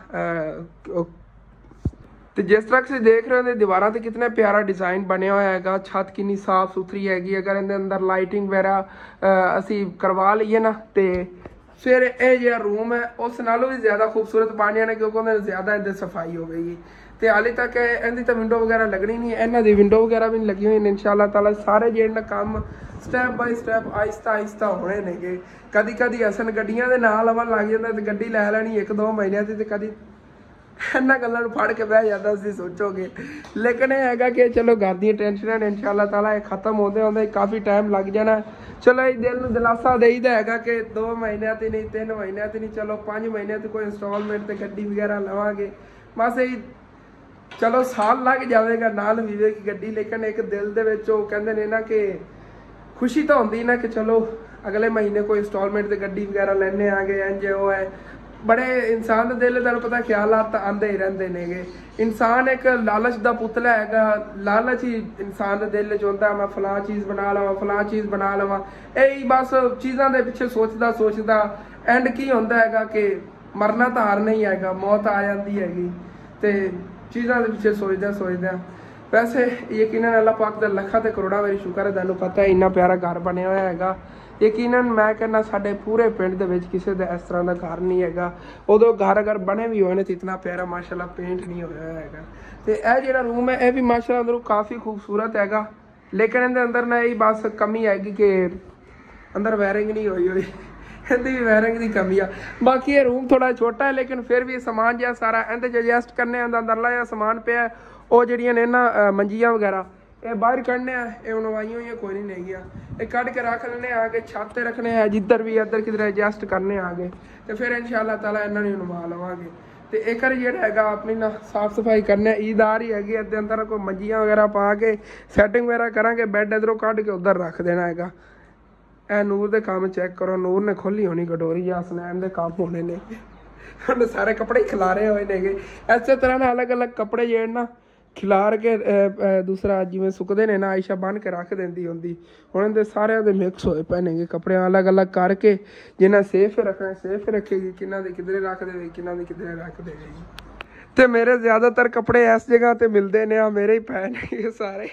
ਤੇ ਜਿਸ ਤਰ੍ਹਾਂ ਤੁਸੀਂ ਦੇਖ ਰਹੇ ਹੋ ਇਹ ਦੀਵਾਰਾਂ ਤੇ ਕਿੰਨਾ ਪਿਆਰਾ ਡਿਜ਼ਾਈਨ ਬਣਿਆ ਹੋਇਆ ਹੈਗਾ। ਛੱਤ ਕਿੰਨੀ ਸਾਫ਼ ਸੁਥਰੀ ਹੈਗੀ ਅਗਰ ਇਹਦੇ ਅੰਦਰ ਲਾਈਟਿੰਗ ਵਗੈਰਾ ਅਸੀਂ ਕਰਵਾ ਲਈਏ ਨਾ, ਤੇ ਫਿਰ ਇਹ ਜਿਹੜਾ ਰੂਮ ਹੈ, ਉਸ ਨਾਲੋਂ ਵੀ ਜ਼ਿਆਦਾ ਖੂਬਸੂਰਤ ਬਣ ਜਾਣਾ, ਕਿਉਂਕਿ ਉਹਦੇ ਨਾਲ ਜ਼ਿਆਦਾ ਇਹਦੇ ਸਫ਼ਾਈ ਹੋਵੇਗੀ ਤੇ ਹਾਲੇ ਤੱਕ ਇਹਦੀ ਤਾਂ ਵਿੰਡੋ ਵਗੈਰਾ ਲੱਗਣੀ ਨਹੀਂ ਇਹਨਾਂ ਦੀ ਵਿੰਡੋ ਵਗੈਰਾ ਵੀ ਨਹੀਂ ਲੱਗੀ ਹੋਈ ਨੇ, ਇਨਸ਼ਾਅੱਲਾ ਤਾਲਾ। ਸਾਰੇ ਜਿਹੜੇ ਕੰਮ ਸਟੈਪ ਬਾਈ ਸਟੈਪ ਆਹਿਸਤਾ ਆਹਿਸਤਾ ਹੋਣੇ ਨੇਗੇ। ਕਦੀ ਕਦੀ ਅਸਲ ਗੱਡੀਆਂ ਦੇ ਨਾਲ ਆਵਣ ਲੱਗ ਜਾਂਦਾ ਤੇ ਗੱਡੀ ਲੈ ਲੈਣੀ ਇੱਕ ਦੋ ਮਹੀਨਿਆਂ ਦੀ ਤੇ ਕਦੀ ਇਹਨਾਂ ਗੱਲਾਂ ਨੂੰ ਫੜ ਕੇ ਬਹਿ ਜਾਂਦਾ ਸੀ, ਸੋਚੋਗੇ। ਲੇਕਿਨ ਇਹ ਹੈਗਾ ਕਿ ਚਲੋ ਘਰ ਦੀਆਂ ਟੈਨਸ਼ਨਾਂ ਨੇ, ਇਨਸ਼ਾਅੱਲਾ ਤਾਲਾ ਇਹ ਖਤਮ ਹੁੰਦੇ ਹੁੰਦੇ ਕਾਫੀ ਟਾਈਮ ਲੱਗ ਜਾਣਾ। ਚਲੋ ਇਹ ਦਿਲ ਨੂੰ ਦਿਲਾਸਾ ਦੇਈਦਾ ਹੈਗਾ ਕਿ 2 ਮਹੀਨਿਆਂ ਤੇ ਨਹੀਂ 3 ਮਹੀਨਿਆਂ ਤੇ ਨਹੀਂ, ਚਲੋ 5 ਮਹੀਨਿਆਂ ਤੇ ਕੋਈ ਇੰਸਟਾਲਮੈਂਟ ਤੇ ਗੱਡੀ ਵਗੈਰਾ ਲਵਾਂਗੇ। ਬਸ ਇਹ ਚਲੋ ਸਾਲ ਲੱਗ ਜਾਵੇਗਾ ਨਾਲ ਵਿਵੇਕ ਦੀ ਗੱਡੀ, ਲੇਕਿਨ ਇੱਕ ਦਿਲ ਦੇ ਵਿੱਚ ਉਹ ਕਹਿੰਦੇ ਨੇ ਨਾ ਕਿ ਖੁਸ਼ੀ ਤਾਂ ਹੁੰਦੀ ਨਾ ਕਿ ਚਲੋ ਅਗਲੇ ਮਹੀਨੇ ਕੋਈ ਇੰਸਟਾਲਮੈਂਟ ਤੇ ਗੱਡੀ ਵਗੈਰਾ ਲੈਣੇ ਆਗੇ ਇੰਜ ਉਹ ਹੈ। ਬੜੇ ਇਨਸਾਨ ਦੇ ਦਿਲ ਤੁਹਾਨੂੰ ਪਤਾ ਖਿਆਲਾਤ ਆਂਦੇ ਹੀ ਰਹਿੰਦੇ ਨੇਗੇ। ਇਨਸਾਨ ਇੱਕ ਲਾਲਚ ਦਾ ਪੁਤਲਾ ਹੈਗਾ, ਲਾਲਚ ਹੀ ਇਨਸਾਨ ਦੇ ਦਿਲ 'ਚ ਹੁੰਦਾ, ਮੈਂ ਫਲਾਂ ਚੀਜ਼ ਬਣਾ ਲਵਾਂ, ਫਲਾਂ ਚੀਜ਼ ਬਣਾ ਲਵਾਂ। ਇਹ ਹੀ ਬਸ ਚੀਜ਼ਾਂ ਦੇ ਪਿੱਛੇ ਸੋਚਦਾ ਸੋਚਦਾ ਐਂਡ ਕੀ ਹੁੰਦਾ ਹੈਗਾ ਕਿ ਮਰਨਾ ਤਾਂ ਹਾਰ ਨਹੀਂ ਹੈਗਾ, ਮੌਤ ਆ ਜਾਂਦੀ ਹੈਗੀ। ਤੇ ਚੀਜ਼ਾਂ ਦੇ ਪਿੱਛੇ ਸੋਚਦਾ ਸੋਚਦਾ। ਵੈਸੇ ਯਕੀਨਨ ਅੱਲਾਹ ਪਾਕ ਦਾ ਲੱਖਾਂ ਤੇ ਕਰੋੜਾਂ ਵਾਰੀ ਸ਼ੁਕਰ ਹੈ ਤੁਹਾਨੂੰ ਪਤਾ ਹੈ, ਇੰਨਾ ਪਿਆਰਾ ਘਰ ਬਣਿਆ ਹੋਇਆ ਹੈਗਾ। ਯਕੀਨਨ ਮੈਂ ਕਹਿੰਦਾ ਸਾਡੇ ਪੂਰੇ ਪਿੰਡ ਦੇ ਵਿੱਚ ਕਿਸੇ ਦਾ ਇਸ ਤਰ੍ਹਾਂ ਦਾ ਘਰ ਨਹੀਂ ਹੈਗਾ। ਉਦੋਂ ਘਰ ਅਗਰ ਬਣੇ ਵੀ ਹੋਏ ਨੇ ਤੇ ਇਤਨਾ ਪਿਆਰਾ, ਮਾਸ਼ਾਅੱਲਾ ਪੇਂਟ ਨਹੀਂ ਹੋਇਆ ਹੈਗਾ। ਤੇ ਇਹ ਜਿਹੜਾ ਰੂਮ ਹੈ, ਇਹ ਵੀ ਮਾਸ਼ਾਅੱਲਾ ਅੰਦਰੋਂ ਕਾਫੀ ਖੂਬਸੂਰਤ ਹੈਗਾ। ਲੇਕਿਨ ਇਹਦੇ ਅੰਦਰ ਨਾ ਇਹ ਬਸ ਕਮੀ ਹੈਗੀ ਕਿ ਅੰਦਰ ਵਾਇਰਿੰਗ ਨਹੀਂ ਹੋਈ ਹੋਈ। ਇਹਦੀ ਵੀ ਵਾਇਰਿੰਗ ਦੀ ਕਮੀ ਆ। ਬਾਕੀ ਇਹ ਰੂਮ ਥੋੜਾ ਛੋਟਾ ਹੈ, ਲੇਕਿਨ ਫਿਰ ਵੀ ਇਹ ਸਮਾਨ ਜਿਹਾ ਸਾਰਾ, ਇਹਦੇ ਚ ਐਡਜਸਟ ਕਰਨੇ ਆਂਦਾ ਅੰਦਰਲਾ ਜਿਹਾ ਸਮਾਨ ਪਿਆ ਉਹ ਜਿਹੜੀਆਂ ਨੇ ਨਾ ਮੰਜੀਆਂ ਵਗੈਰਾ, ਇਹ ਬਾਹਰ ਕੱਢਨੇ ਆ, ਇਹ ਉਣਵਾਈਆਂ ਹੋਈਆਂ, ਕੋਈ ਨਹੀਂ ਹੈਗੀਆਂ। ਇਹ ਕੱਢ ਕੇ ਰੱਖ ਲੈਣੇ ਆ ਕੇ ਛੱਤ ਤੇ ਰੱਖਣੇ ਆ, ਜਿੱਧਰ ਵੀ ਇੱਧਰ ਕਿਧਰ ਐਡਜਸਟ ਕਰਨੇ ਆ ਗਏ ਤੇ ਫਿਰ ਇਨਸ਼ਾਅੱਲਾ ਤਾਲਾ ਇਹਨਾਂ ਨੂੰ ਉਣਵਾ ਲਵਾਂਗੇ। ਤੇ ਇਹ ਵਾਰੀ ਜਿਹੜਾ ਹੈਗਾ, ਆਪਣੀ ਨਾ ਸਾਫ਼ ਸਫ਼ਾਈ ਕਰਨੇ ਈਦ ਆ ਰਹੀ ਹੈਗੀ ਇਹਦੇ ਅੰਦਰ ਕੋਈ ਮੰਜੀਆਂ ਵਗੈਰਾ ਪਾ ਕੇ ਸੈਟਿੰਗ ਵਗੈਰਾ ਕਰਾਂਗੇ ਬੈੱਡ ਇਧਰੋਂ ਕੱਢ ਕੇ ਉਧਰ ਰੱਖ ਦੇਣਾ ਹੈਗਾ। ਇਹ ਨੂਰ ਦੇ ਕੰਮ ਚੈੱਕ ਕਰੋ, ਨੂਰ ਨੇ ਖੋਲੀ ਹੋਣੀ ਕਟੋਰੀ, ਜਾਂ ਸਨੈਨ ਦੇ ਕੰਮ ਹੋਣੇ ਨੇ। ਉਹਨੇ ਸਾਰੇ ਕੱਪੜੇ ਖਿਲਾਰੇ ਹੋਏ ਨੇਗੇ। ਐਸੇ ਤਰ੍ਹਾਂ ਨਾਲ ਅਲੱਗ-ਅਲੱਗ ਕੱਪੜੇ ਜਿਹੜੇ ਨਾ ਖਿਲਾਰ ਕੇ ਦੂਸਰਾ ਜਿਵੇਂ ਸੁੱਕਦੇ ਨੇ ਨਾ, ਆਇਸ਼ਾ ਬੰਨ ਕੇ ਰੱਖ ਦਿੰਦੀ ਹੁੰਦੀ। ਹੁਣ ਦੇ ਸਾਰਿਆਂ ਦੇ ਮਿਕਸ ਹੋਏ ਪਏ ਨੇਗੇ, ਕੱਪੜਿਆਂ ਅਲੱਗ-ਅਲੱਗ ਕਰਕੇ, ਜਿਨ੍ਹਾਂ ਸੇਫ ਰੱਖਣਾ ਸੇਫ ਰੱਖੇਗੀ ਕਿੰਨਾਂ ਦੇ ਕਿਧਰੇ ਰੱਖ ਦੇਵੇ ਕਿੰਨਾਂ ਦੇ ਕਿਧਰੇ ਰੱਖ ਦੇਵੇਗੀ ਤੇ ਮੇਰੇ ਜ਼ਿਆਦਾਤਰ ਕੱਪੜੇ ਇਸ ਜਗ੍ਹਾ ਤੇ ਮਿਲਦੇ ਨੇ ਆ ਮੇਰੇ ਹੀ ਪਏ ਨੇ ਸਾਰੇ।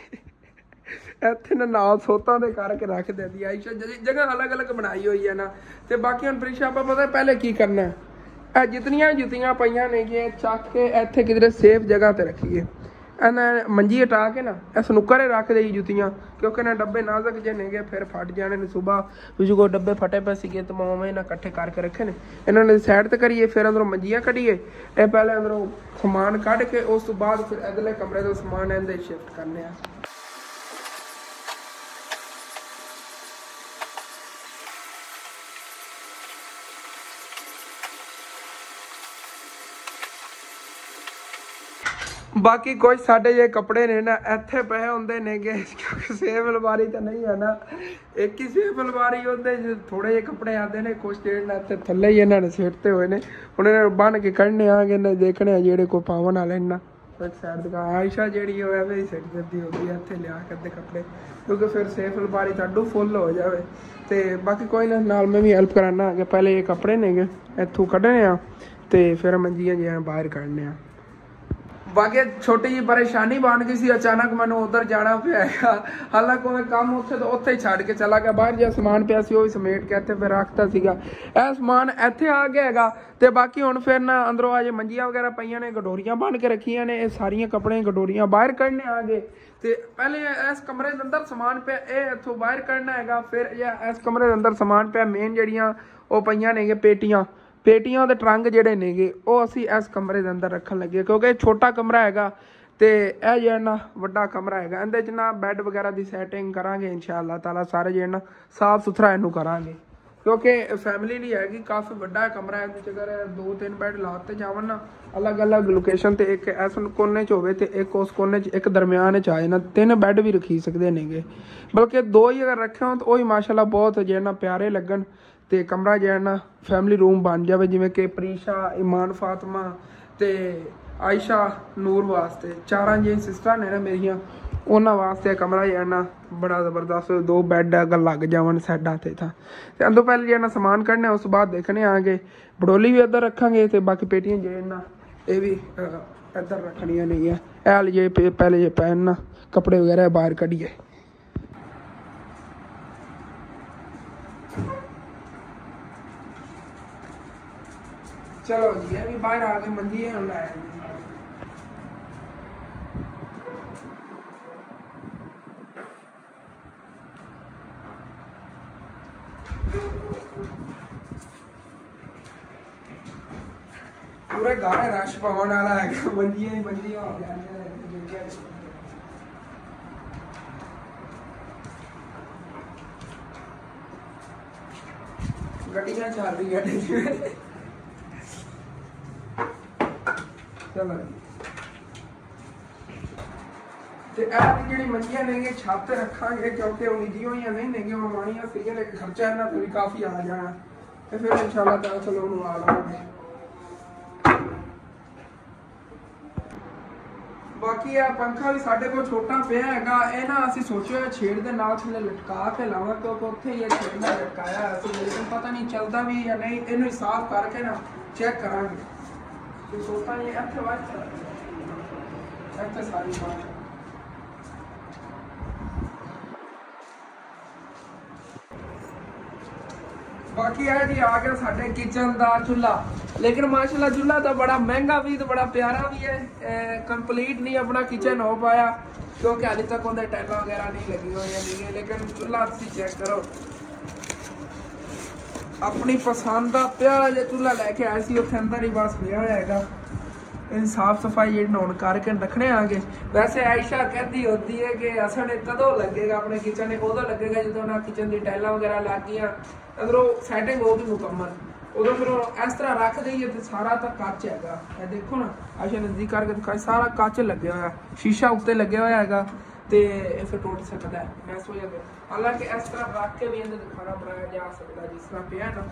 ਇੱਥੇ ਨਾ ਨਾਲ ਸੋਤਾਂ ਦੇ ਕਰਕੇ ਰੱਖ ਦਿੰਦੀ ਆਇਸ਼ਾ ਜ- ਜਗ੍ਹਾ ਅਲੱਗ-ਅਲੱਗ ਬਣਾਈ ਹੋਈ ਹੈ ਨਾ, ਤੇ ਬਾਕੀ ਹੁਣ ਪ੍ਰਿਸ਼ਾ, ਆਪਾਂ ਪਤਾ ਪਹਿਲੇ ਕੀ ਕਰਨਾ? ਹੈ ਇਹ ਜਿਤਨੀਆਂ ਜੁੱਤੀਆਂ ਪਈਆਂ ਨੇ ਕਿ ਚੱਕ ਕੇ ਇੱਥੇ ਕਿਧਰੇ ਸੇਫ ਜਗ੍ਹਾ ਤੇ ਰੱਖੀਏ। ਇਹਨਾਂ ਮੰਜੀ ਹਟਾ ਕੇ ਨਾ, ਇਹ ਸਨੁੱਕਰੇ ਰੱਖ ਦੇਈ ਜੁੱਤੀਆਂ, ਕਿਉਂਕਿ ਨਾ ਡੱਬੇ ਨਾਜ਼ੁਕ ਜ਼ੇ ਨੇਗੇ, ਫਿਰ ਫਟ ਜਾਣੇ ਨੇ ਸਵੇਰ। ਤੁਸੀਂ ਕੋ ਡੱਬੇ ਫਟੇ ਪਏ ਸੀਗੇ ਤੇ ਮੈਂ ਨਾ ਇਕੱਠੇ ਕਰਕੇ ਰੱਖੇ ਨੇ। ਇਹਨਾਂ ਨੇ ਸਾਈਡ ਤੇ ਕਰੀਏ, ਫਿਰ ਅੰਦਰੋਂ ਮੰਜੀਆਂ ਕੱਢੀਏ। ਇਹ ਪਹਿਲੇ ਅੰਦਰੋਂ ਸਮਾਨ ਕੱਢ ਕੇ, ਉਸ ਤੋਂ ਬਾਅਦ ਫਿਰ ਅਗਲੇ ਕਮਰੇ ਤੋਂ ਸਮਾਨ ਇਹਦੇ ਸ਼ਿਫਟ ਕਰਨੇ ਆ। ਬਾਕੀ ਕੁਝ ਸਾਡੇ ਜੇ ਕੱਪੜੇ ਨੇ ਨਾ, ਇੱਥੇ ਪਏ ਹੁੰਦੇ ਨੇਗੇ, ਕਿਉਂਕਿ ਸੇਫ ਅਲਮਾਰੀ ਤਾਂ ਨਹੀਂ ਹੈ ਨਾ। ਇੱਕ ਹੀ ਸੇਫ ਅਲਮਾਰੀ ਉਹਦੇ ਚ ਥੋੜੇ ਜਿਹੇ ਕੱਪੜੇ ਆਉਂਦੇ ਨੇ ਕੁਝ ਜਿਹੜੇ ਨਾ ਇੱਥੇ ਥੱਲੇ ਹੀ ਇਹਨਾਂ ਨੇ ਸਿੱਟਦੇ ਹੋਏ ਨੇ। ਹੁਣ ਇਹਨਾਂ ਨੂੰ ਬੰਨ ਕੇ ਕੱਢਣੇ ਆਗੇ ਨੇ ਦੇਖਣੇ ਆ ਜਿਹੜੇ ਕੋ ਪਾਵਨ ਵਾਲੇ ਨਾ ਇੱਕ ਸਾਈਡ ਦੀ ਆਇਸ਼ਾ ਜਿਹੜੀ ਉਹ ਐਵੇਂ ਹੀ ਸਿੱਟ ਦਿੰਦੀ ਹੁੰਦੀ ਹੈ ਇੱਥੇ ਲਿਆ ਕਰਦੇ ਕੱਪੜੇ। ਕਿਉਂਕਿ ਫਿਰ ਸੇਫ ਅਲਮਾਰੀ ਤੁਹਾਡੂ ਫੁੱਲ ਹੋ ਜਾਵੇ। ਤੇ ਬਾਕੀ ਕੋਈ ਨਾ, ਨਾਲ ਮੈਂ ਵੀ ਹੈਲਪ ਕਰਾਨਾ, ਕਿ ਪਹਿਲੇ ਇਹ ਕੱਪੜੇ ਨੇਗੇ, ਇੱਥੋਂ ਕੱਢਣੇ ਆ, ਤੇ ਫਿਰ ਮੰਜੀਆਂ ਜਿਹੀਆਂ ਬਾਹਰ ਕੱਢਣੇ ਆ। ਬਾਕੀ ਛੋਟੀ ਜੀ ਪਰੇਸ਼ਾਨੀ ਬਣ ਗਈ ਸੀ, ਅਚਾਨਕ ਮੈਨੂੰ ਉਧਰ ਜਾਣਾ ਪਿਆ ਹਾਲਾਂਕਿ ਮੈਂ ਕੰਮ ਉੱਥੇ ਤੋਂ ਉੱਥੇ ਹੀ ਛੱਡ ਕੇ ਚਲਾ ਗਿਆ। ਬਾਹਰ ਜਿਹਾ ਸਮਾਨ ਪਿਆ ਸੀ, ਉਹ ਵੀ ਸਮੇਟ ਕੇ ਇੱਥੇ ਫਿਰ ਰੱਖਤਾ ਸੀਗਾ। ਇਹ ਸਮਾਨ ਇੱਥੇ ਆ ਗਿਆ ਹੈਗਾ ਤੇ ਬਾਕੀ ਹੁਣ ਫਿਰ ਨਾ ਅੰਦਰੋਂ ਆ ਜੇ ਮੰਜੀਆਂ ਵਗੈਰਾ ਪਈਆਂ ਨੇ, ਗਡੋਰੀਆਂ ਬਣ ਕੇ ਰੱਖੀਆਂ ਨੇ, ਇਹ ਸਾਰੀਆਂ ਕੱਪੜੇ ਗਡੋਰੀਆਂ ਬਾਹਰ ਕੱਢਨੇ ਆ ਗਏ। ਤੇ ਪਹਿਲੇ ਇਸ ਕਮਰੇ ਦੇ ਅੰਦਰ ਸਮਾਨ ਪਿਆ, ਇਹ ਇੱਥੋਂ ਬਾਹਰ ਕੱਢਣਾ ਹੈਗਾ। ਫਿਰ ਇਹ ਇਸ ਕਮਰੇ ਦੇ ਅੰਦਰ ਸਮਾਨ ਪਿਆ ਮੇਨ ਜਿਹੜੀਆਂ ਉਹ ਪਈਆਂ ਨੇਗੇ ਪੇਟੀਆਂ। ਪੇਟੀਆਂ ਦੇ ਟਰੰਗ ਜਿਹੜੇ ਨੇਗੇ, ਉਹ ਅਸੀਂ ਇਸ ਕਮਰੇ ਦੇ ਅੰਦਰ ਰੱਖਣ ਲੱਗੇ ਕਿਉਂਕਿ ਇਹ ਛੋਟਾ ਕਮਰਾ ਹੈਗਾ ਤੇ ਇਹ ਜਿਹੜਾ ਨਾ ਵੱਡਾ ਕਮਰਾ ਹੈਗਾ, ਇਹਦੇ ਚ ਨਾ ਬੈੱਡ ਵਗੈਰਾ ਦੀ ਸੈਟਿੰਗ ਕਰਾਂਗੇ ਇਨਸ਼ਾਅੱਲਾ ਤਾਲਾ, ਸਾਰੇ ਜਿਹੜਾ ਨਾ ਸਾਫ਼ ਸੁਥਰਾ ਇਹਨੂੰ ਕਰਾਂਗੇ। ਕਿਉਂਕਿ ਫੈਮਿਲੀ ਲਈ ਹੈਗੀ, ਕਾਫੀ ਵੱਡਾ ਕਮਰਾ ਹੈ ਇਹਦੇ ਅਗਰ ਦੋ ਤਿੰਨ ਬੈੱਡ ਲਾਤੇ ਜਾਵਣ ਨਾ, ਅਲੱਗ-ਅਲੱਗ ਲੋਕੇਸ਼ਨ ਤੇ ਇੱਕ ਇਸ ਕੋਨੇ 'ਚ ਹੋਵੇ ਤੇ ਇੱਕ ਉਸ ਕੋਨੇ 'ਚ, ਇੱਕ ਦਰਮਿਆਨ 'ਚ ਆਏ ਨਾ ਤਿੰਨ ਬੈੱਡ ਵੀ ਰੱਖੀ ਸਕਦੇ ਨੇਗੇ। ਬਲਕਿ ਦੋ ਹੀ ਅਗਰ ਰੱਖੇ ਹੋਣ ਤਾਂ ਉਹ ਹੀ ਮਾਸ਼ਾਅੱਲਾ ਬਹੁਤ ਜਿਹੜਾ ਨਾ ਪਿਆਰੇ ਲੱਗਣ। ਤੇ ਕਮਰਾ ਜਿਹੜਾ ਨਾ ਫੈਮਿਲੀ ਰੂਮ ਬਣ ਜਾਵੇ, ਜਿਵੇਂ ਕਿ ਪ੍ਰੀਸ਼ਾ, ਇਮਾਨ, ਫਾਤਮਾ ਤੇ ਆਇਸ਼ਾ ਨੂਰ ਵਾਸਤੇ। ਚਾਰਾਂ ਜੀ ਸਿਸਟਰਾਂ ਨੇ ਨਾ ਮੇਰੀਆਂ, ਉਹਨਾਂ ਵਾਸਤੇ ਕਮਰਾ ਜਿਹੜਾ ਨਾ ਬੜਾ ਜ਼ਬਰਦਸਤ ਦੋ ਬੈੱਡ ਅਗਰ ਲੱਗ ਜਾਵਣ ਸਾਈਡਾਂ ਤੇ ਤਾਂ। ਤੇ ਅੰਦੋਂ ਪਹਿਲੇ ਜਿਹੜਾ ਨਾ ਸਮਾਨ ਕੱਢਣਾ, ਉਸ ਤੋਂ ਬਾਅਦ ਦੇਖਣੇ ਆਗੇ। ਬੜੋਲੀ ਵੀ ਇੱਧਰ ਰੱਖਾਂਗੇ ਤੇ ਬਾਕੀ ਪੇਟੀਆਂ ਜਿਹੜੇ ਨਾ, ਇਹ ਵੀ ਇੱਧਰ ਰੱਖਣੀਆਂ ਨਹੀਂ ਹੈ ਇਹ ਵਾਲੇ ਜੇ ਪੇ- ਪਹਿਲੇ ਜੇ ਪੈਨ ਨਾ, ਕੱਪੜੇ ਵਗੈਰਾ ਬਾਹਰ ਕੱਢੀਏ। ਚਲੋ ਜੀ ਇਹ ਵੀ ਬਾਹਰ ਆ ਕੇ ਮੰਜੀ ਹੁਣ ਲੈ ਆਏ ਜੀ। ਪੂਰੇ ਗਾਣੇ ਰਸ਼ ਪਾਉਣ ਵਾਲਾ ਹੈਗਾ ਮੰਜੀਆਂ ਹੀ ਮੰਜੀਆਂ ਹੋ ਜਾਂਦੀਆਂ ਨੇ ਮੰਜੀਆਂ ਚ। ਗੱਡੀਆਂ ਚਲੋ ਤੇ ਇਹ ਜਿਹੜੀ ਮੰਜੀਆਂ ਨੇਗੇ ਛੱਤ ਰੱਖਾਂਗੇ ਕਿਉਂਕਿ ਉਹ ਨਿੱਜੀ ਹੋਈਆਂ ਨਹੀਂ ਨੇਗੇ ਉਹ ਸੀਗੀਆਂ ਲੇਕਿਨ ਖਰਚਾ ਇਹਨਾਂ ਤੇ ਵੀ ਕਾਫੀ ਆ ਜਾਣਾ। ਤੇ ਫਿਰ ਇਨਸ਼ਾਅੱਲਾ ਤਾਂ ਚਲੋ ਉਹਨੂੰ ਆ ਲਵਾਂਗੇ ਬਾਕੀ ਆ ਪੰਖਾ ਵੀ ਸਾਡੇ ਕੋਲ ਛੋਟਾ ਪਿਆ ਹੈਗਾ, ਇਹ ਨਾ ਅਸੀਂ ਸੋਚਿਆ ਛੇੜ ਦੇ ਨਾਲ ਥੱਲੇ ਲਟਕਾ ਕੇ ਲਾਵਾਂ, ਕਿਉਂਕਿ ਉੱਥੇ ਹੀ ਇਹ ਛੇੜ ਨਾਲ ਲਟਕਾਇਆ ਹੋਇਆ ਲੇਕਿਨ ਪਤਾ ਨਹੀਂ ਚੱਲਦਾ ਵੀ ਜਾਂ ਨਹੀਂ, ਇਹਨੂੰ ਸਾਫ਼ ਕਰਕੇ ਨਾ ਚੈੱਕ ਕਰਾਂਗੇ। ਤੇ ਸੋਚਾ ਨਹੀਂ ਇੱਥੇ ਵਾਚ ਇੱਥੇ ਸਾਰੀ ਬਾਤ ਬਾਕੀ ਇਹ ਜੀ ਆ ਗਿਆ ਸਾਡੇ ਕਿਚਨ ਦਾ ਚੁੱਲਾ ਲੇਕਿਨ ਮਾਸ਼ਾਅੱਲਾ ਚੁੱਲਾ ਤਾਂ ਬੜਾ ਮਹਿੰਗਾ ਵੀ ਤੇ ਬੜਾ ਪਿਆਰਾ ਵੀ ਹੈ ਕੰਪਲੀਟ ਨਹੀਂ ਆਪਣਾ ਕਿਚਨ ਹੋ ਪਾਇਆ ਕਿਉਂਕਿ ਹਾਲੇ ਤੱਕ ਉਹਦੇ ਟਾਈਲਾਂ ਵਗੈਰਾ ਨਹੀਂ ਲੱਗੀ ਹੋਈਆਂ ਨਹੀਂ ਲੇਕਿਨ ਚੁੱਲਾ ਤੁਸੀਂ ਚੈੱਕ ਕਰੋ ਆਪਣੀ ਪਸੰਦ ਦਾ ਪਿਆ ਜੇ ਚੁੱਲਾ ਲੈ ਕੇ ਆਇਆ ਸੀ, ਉੱਥੇ ਅੰਦਰ ਹੀ ਬਸ ਪਿਆ ਹੋਇਆ ਹੈਗਾ। ਇਹ ਸਾਫ਼ ਸਫ਼ਾਈ ਜਿਹੜੀ ਨੌਨ ਕਰਕੇ ਰੱਖਣੇ ਆਗੇ ਵੈਸੇ ਆਇਸ਼ਾ ਕਹਿੰਦੀ ਹੁੰਦੀ ਹੈ ਕਿ ਅਸਲ ਇਹ ਕਦੋਂ ਲੱਗੇਗਾ ਆਪਣੇ ਕਿਚਨ ਨੇ ਉਦੋਂ ਲੱਗੇਗਾ ਜਦੋਂ ਨਾ ਕਿਚਨ ਦੀ ਟਾਈਲਾਂ ਵਗੈਰਾ ਲੱਗ ਗਈਆਂ। ਅਗਰੋਂ ਸੈਟਿੰਗ ਹੋ ਗਈ ਮੁਕੰਮਲ। ਉਦੋਂ ਫਿਰ ਉਹ ਇਸ ਤਰ੍ਹਾਂ ਰੱਖ ਦਈਏ ਤੇ ਸਾਰਾ ਤਾਂ ਕੱਚ ਹੈਗਾ। ਇਹ ਦੇਖੋ ਨਾ, ਆਇਸ਼ਾ ਨਜ਼ਦੀਕ ਕਰਕੇ ਦਿਖਾਈ, ਸਾਰਾ ਕੱਚ ਲੱਗਿਆ ਹੋਇਆ। ਸ਼ੀਸ਼ਾ ਉੱਤੇ ਲੱਗਿਆ ਹੋਇਆ ਹੈਗਾ। ਤੇ ਇਹ ਫਿਰ ਟੁੱਟ ਸਕਦਾ ਹੈ ਮੈਸ ਹੋ ਜਾਂਦਾ ਹਾਲਾਂਕਿ ਇਸ ਤਰ੍ਹਾਂ ਰੱਖ ਕੇ ਵੀ ਇਹਨਾਂ ਤੇ ਖਾਣਾ ਬਣਾਇਆ ਜਾ ਸਕਦਾ, ਜਿਸ ਤਰ੍ਹਾਂ ਪਿਆ ਨਾ,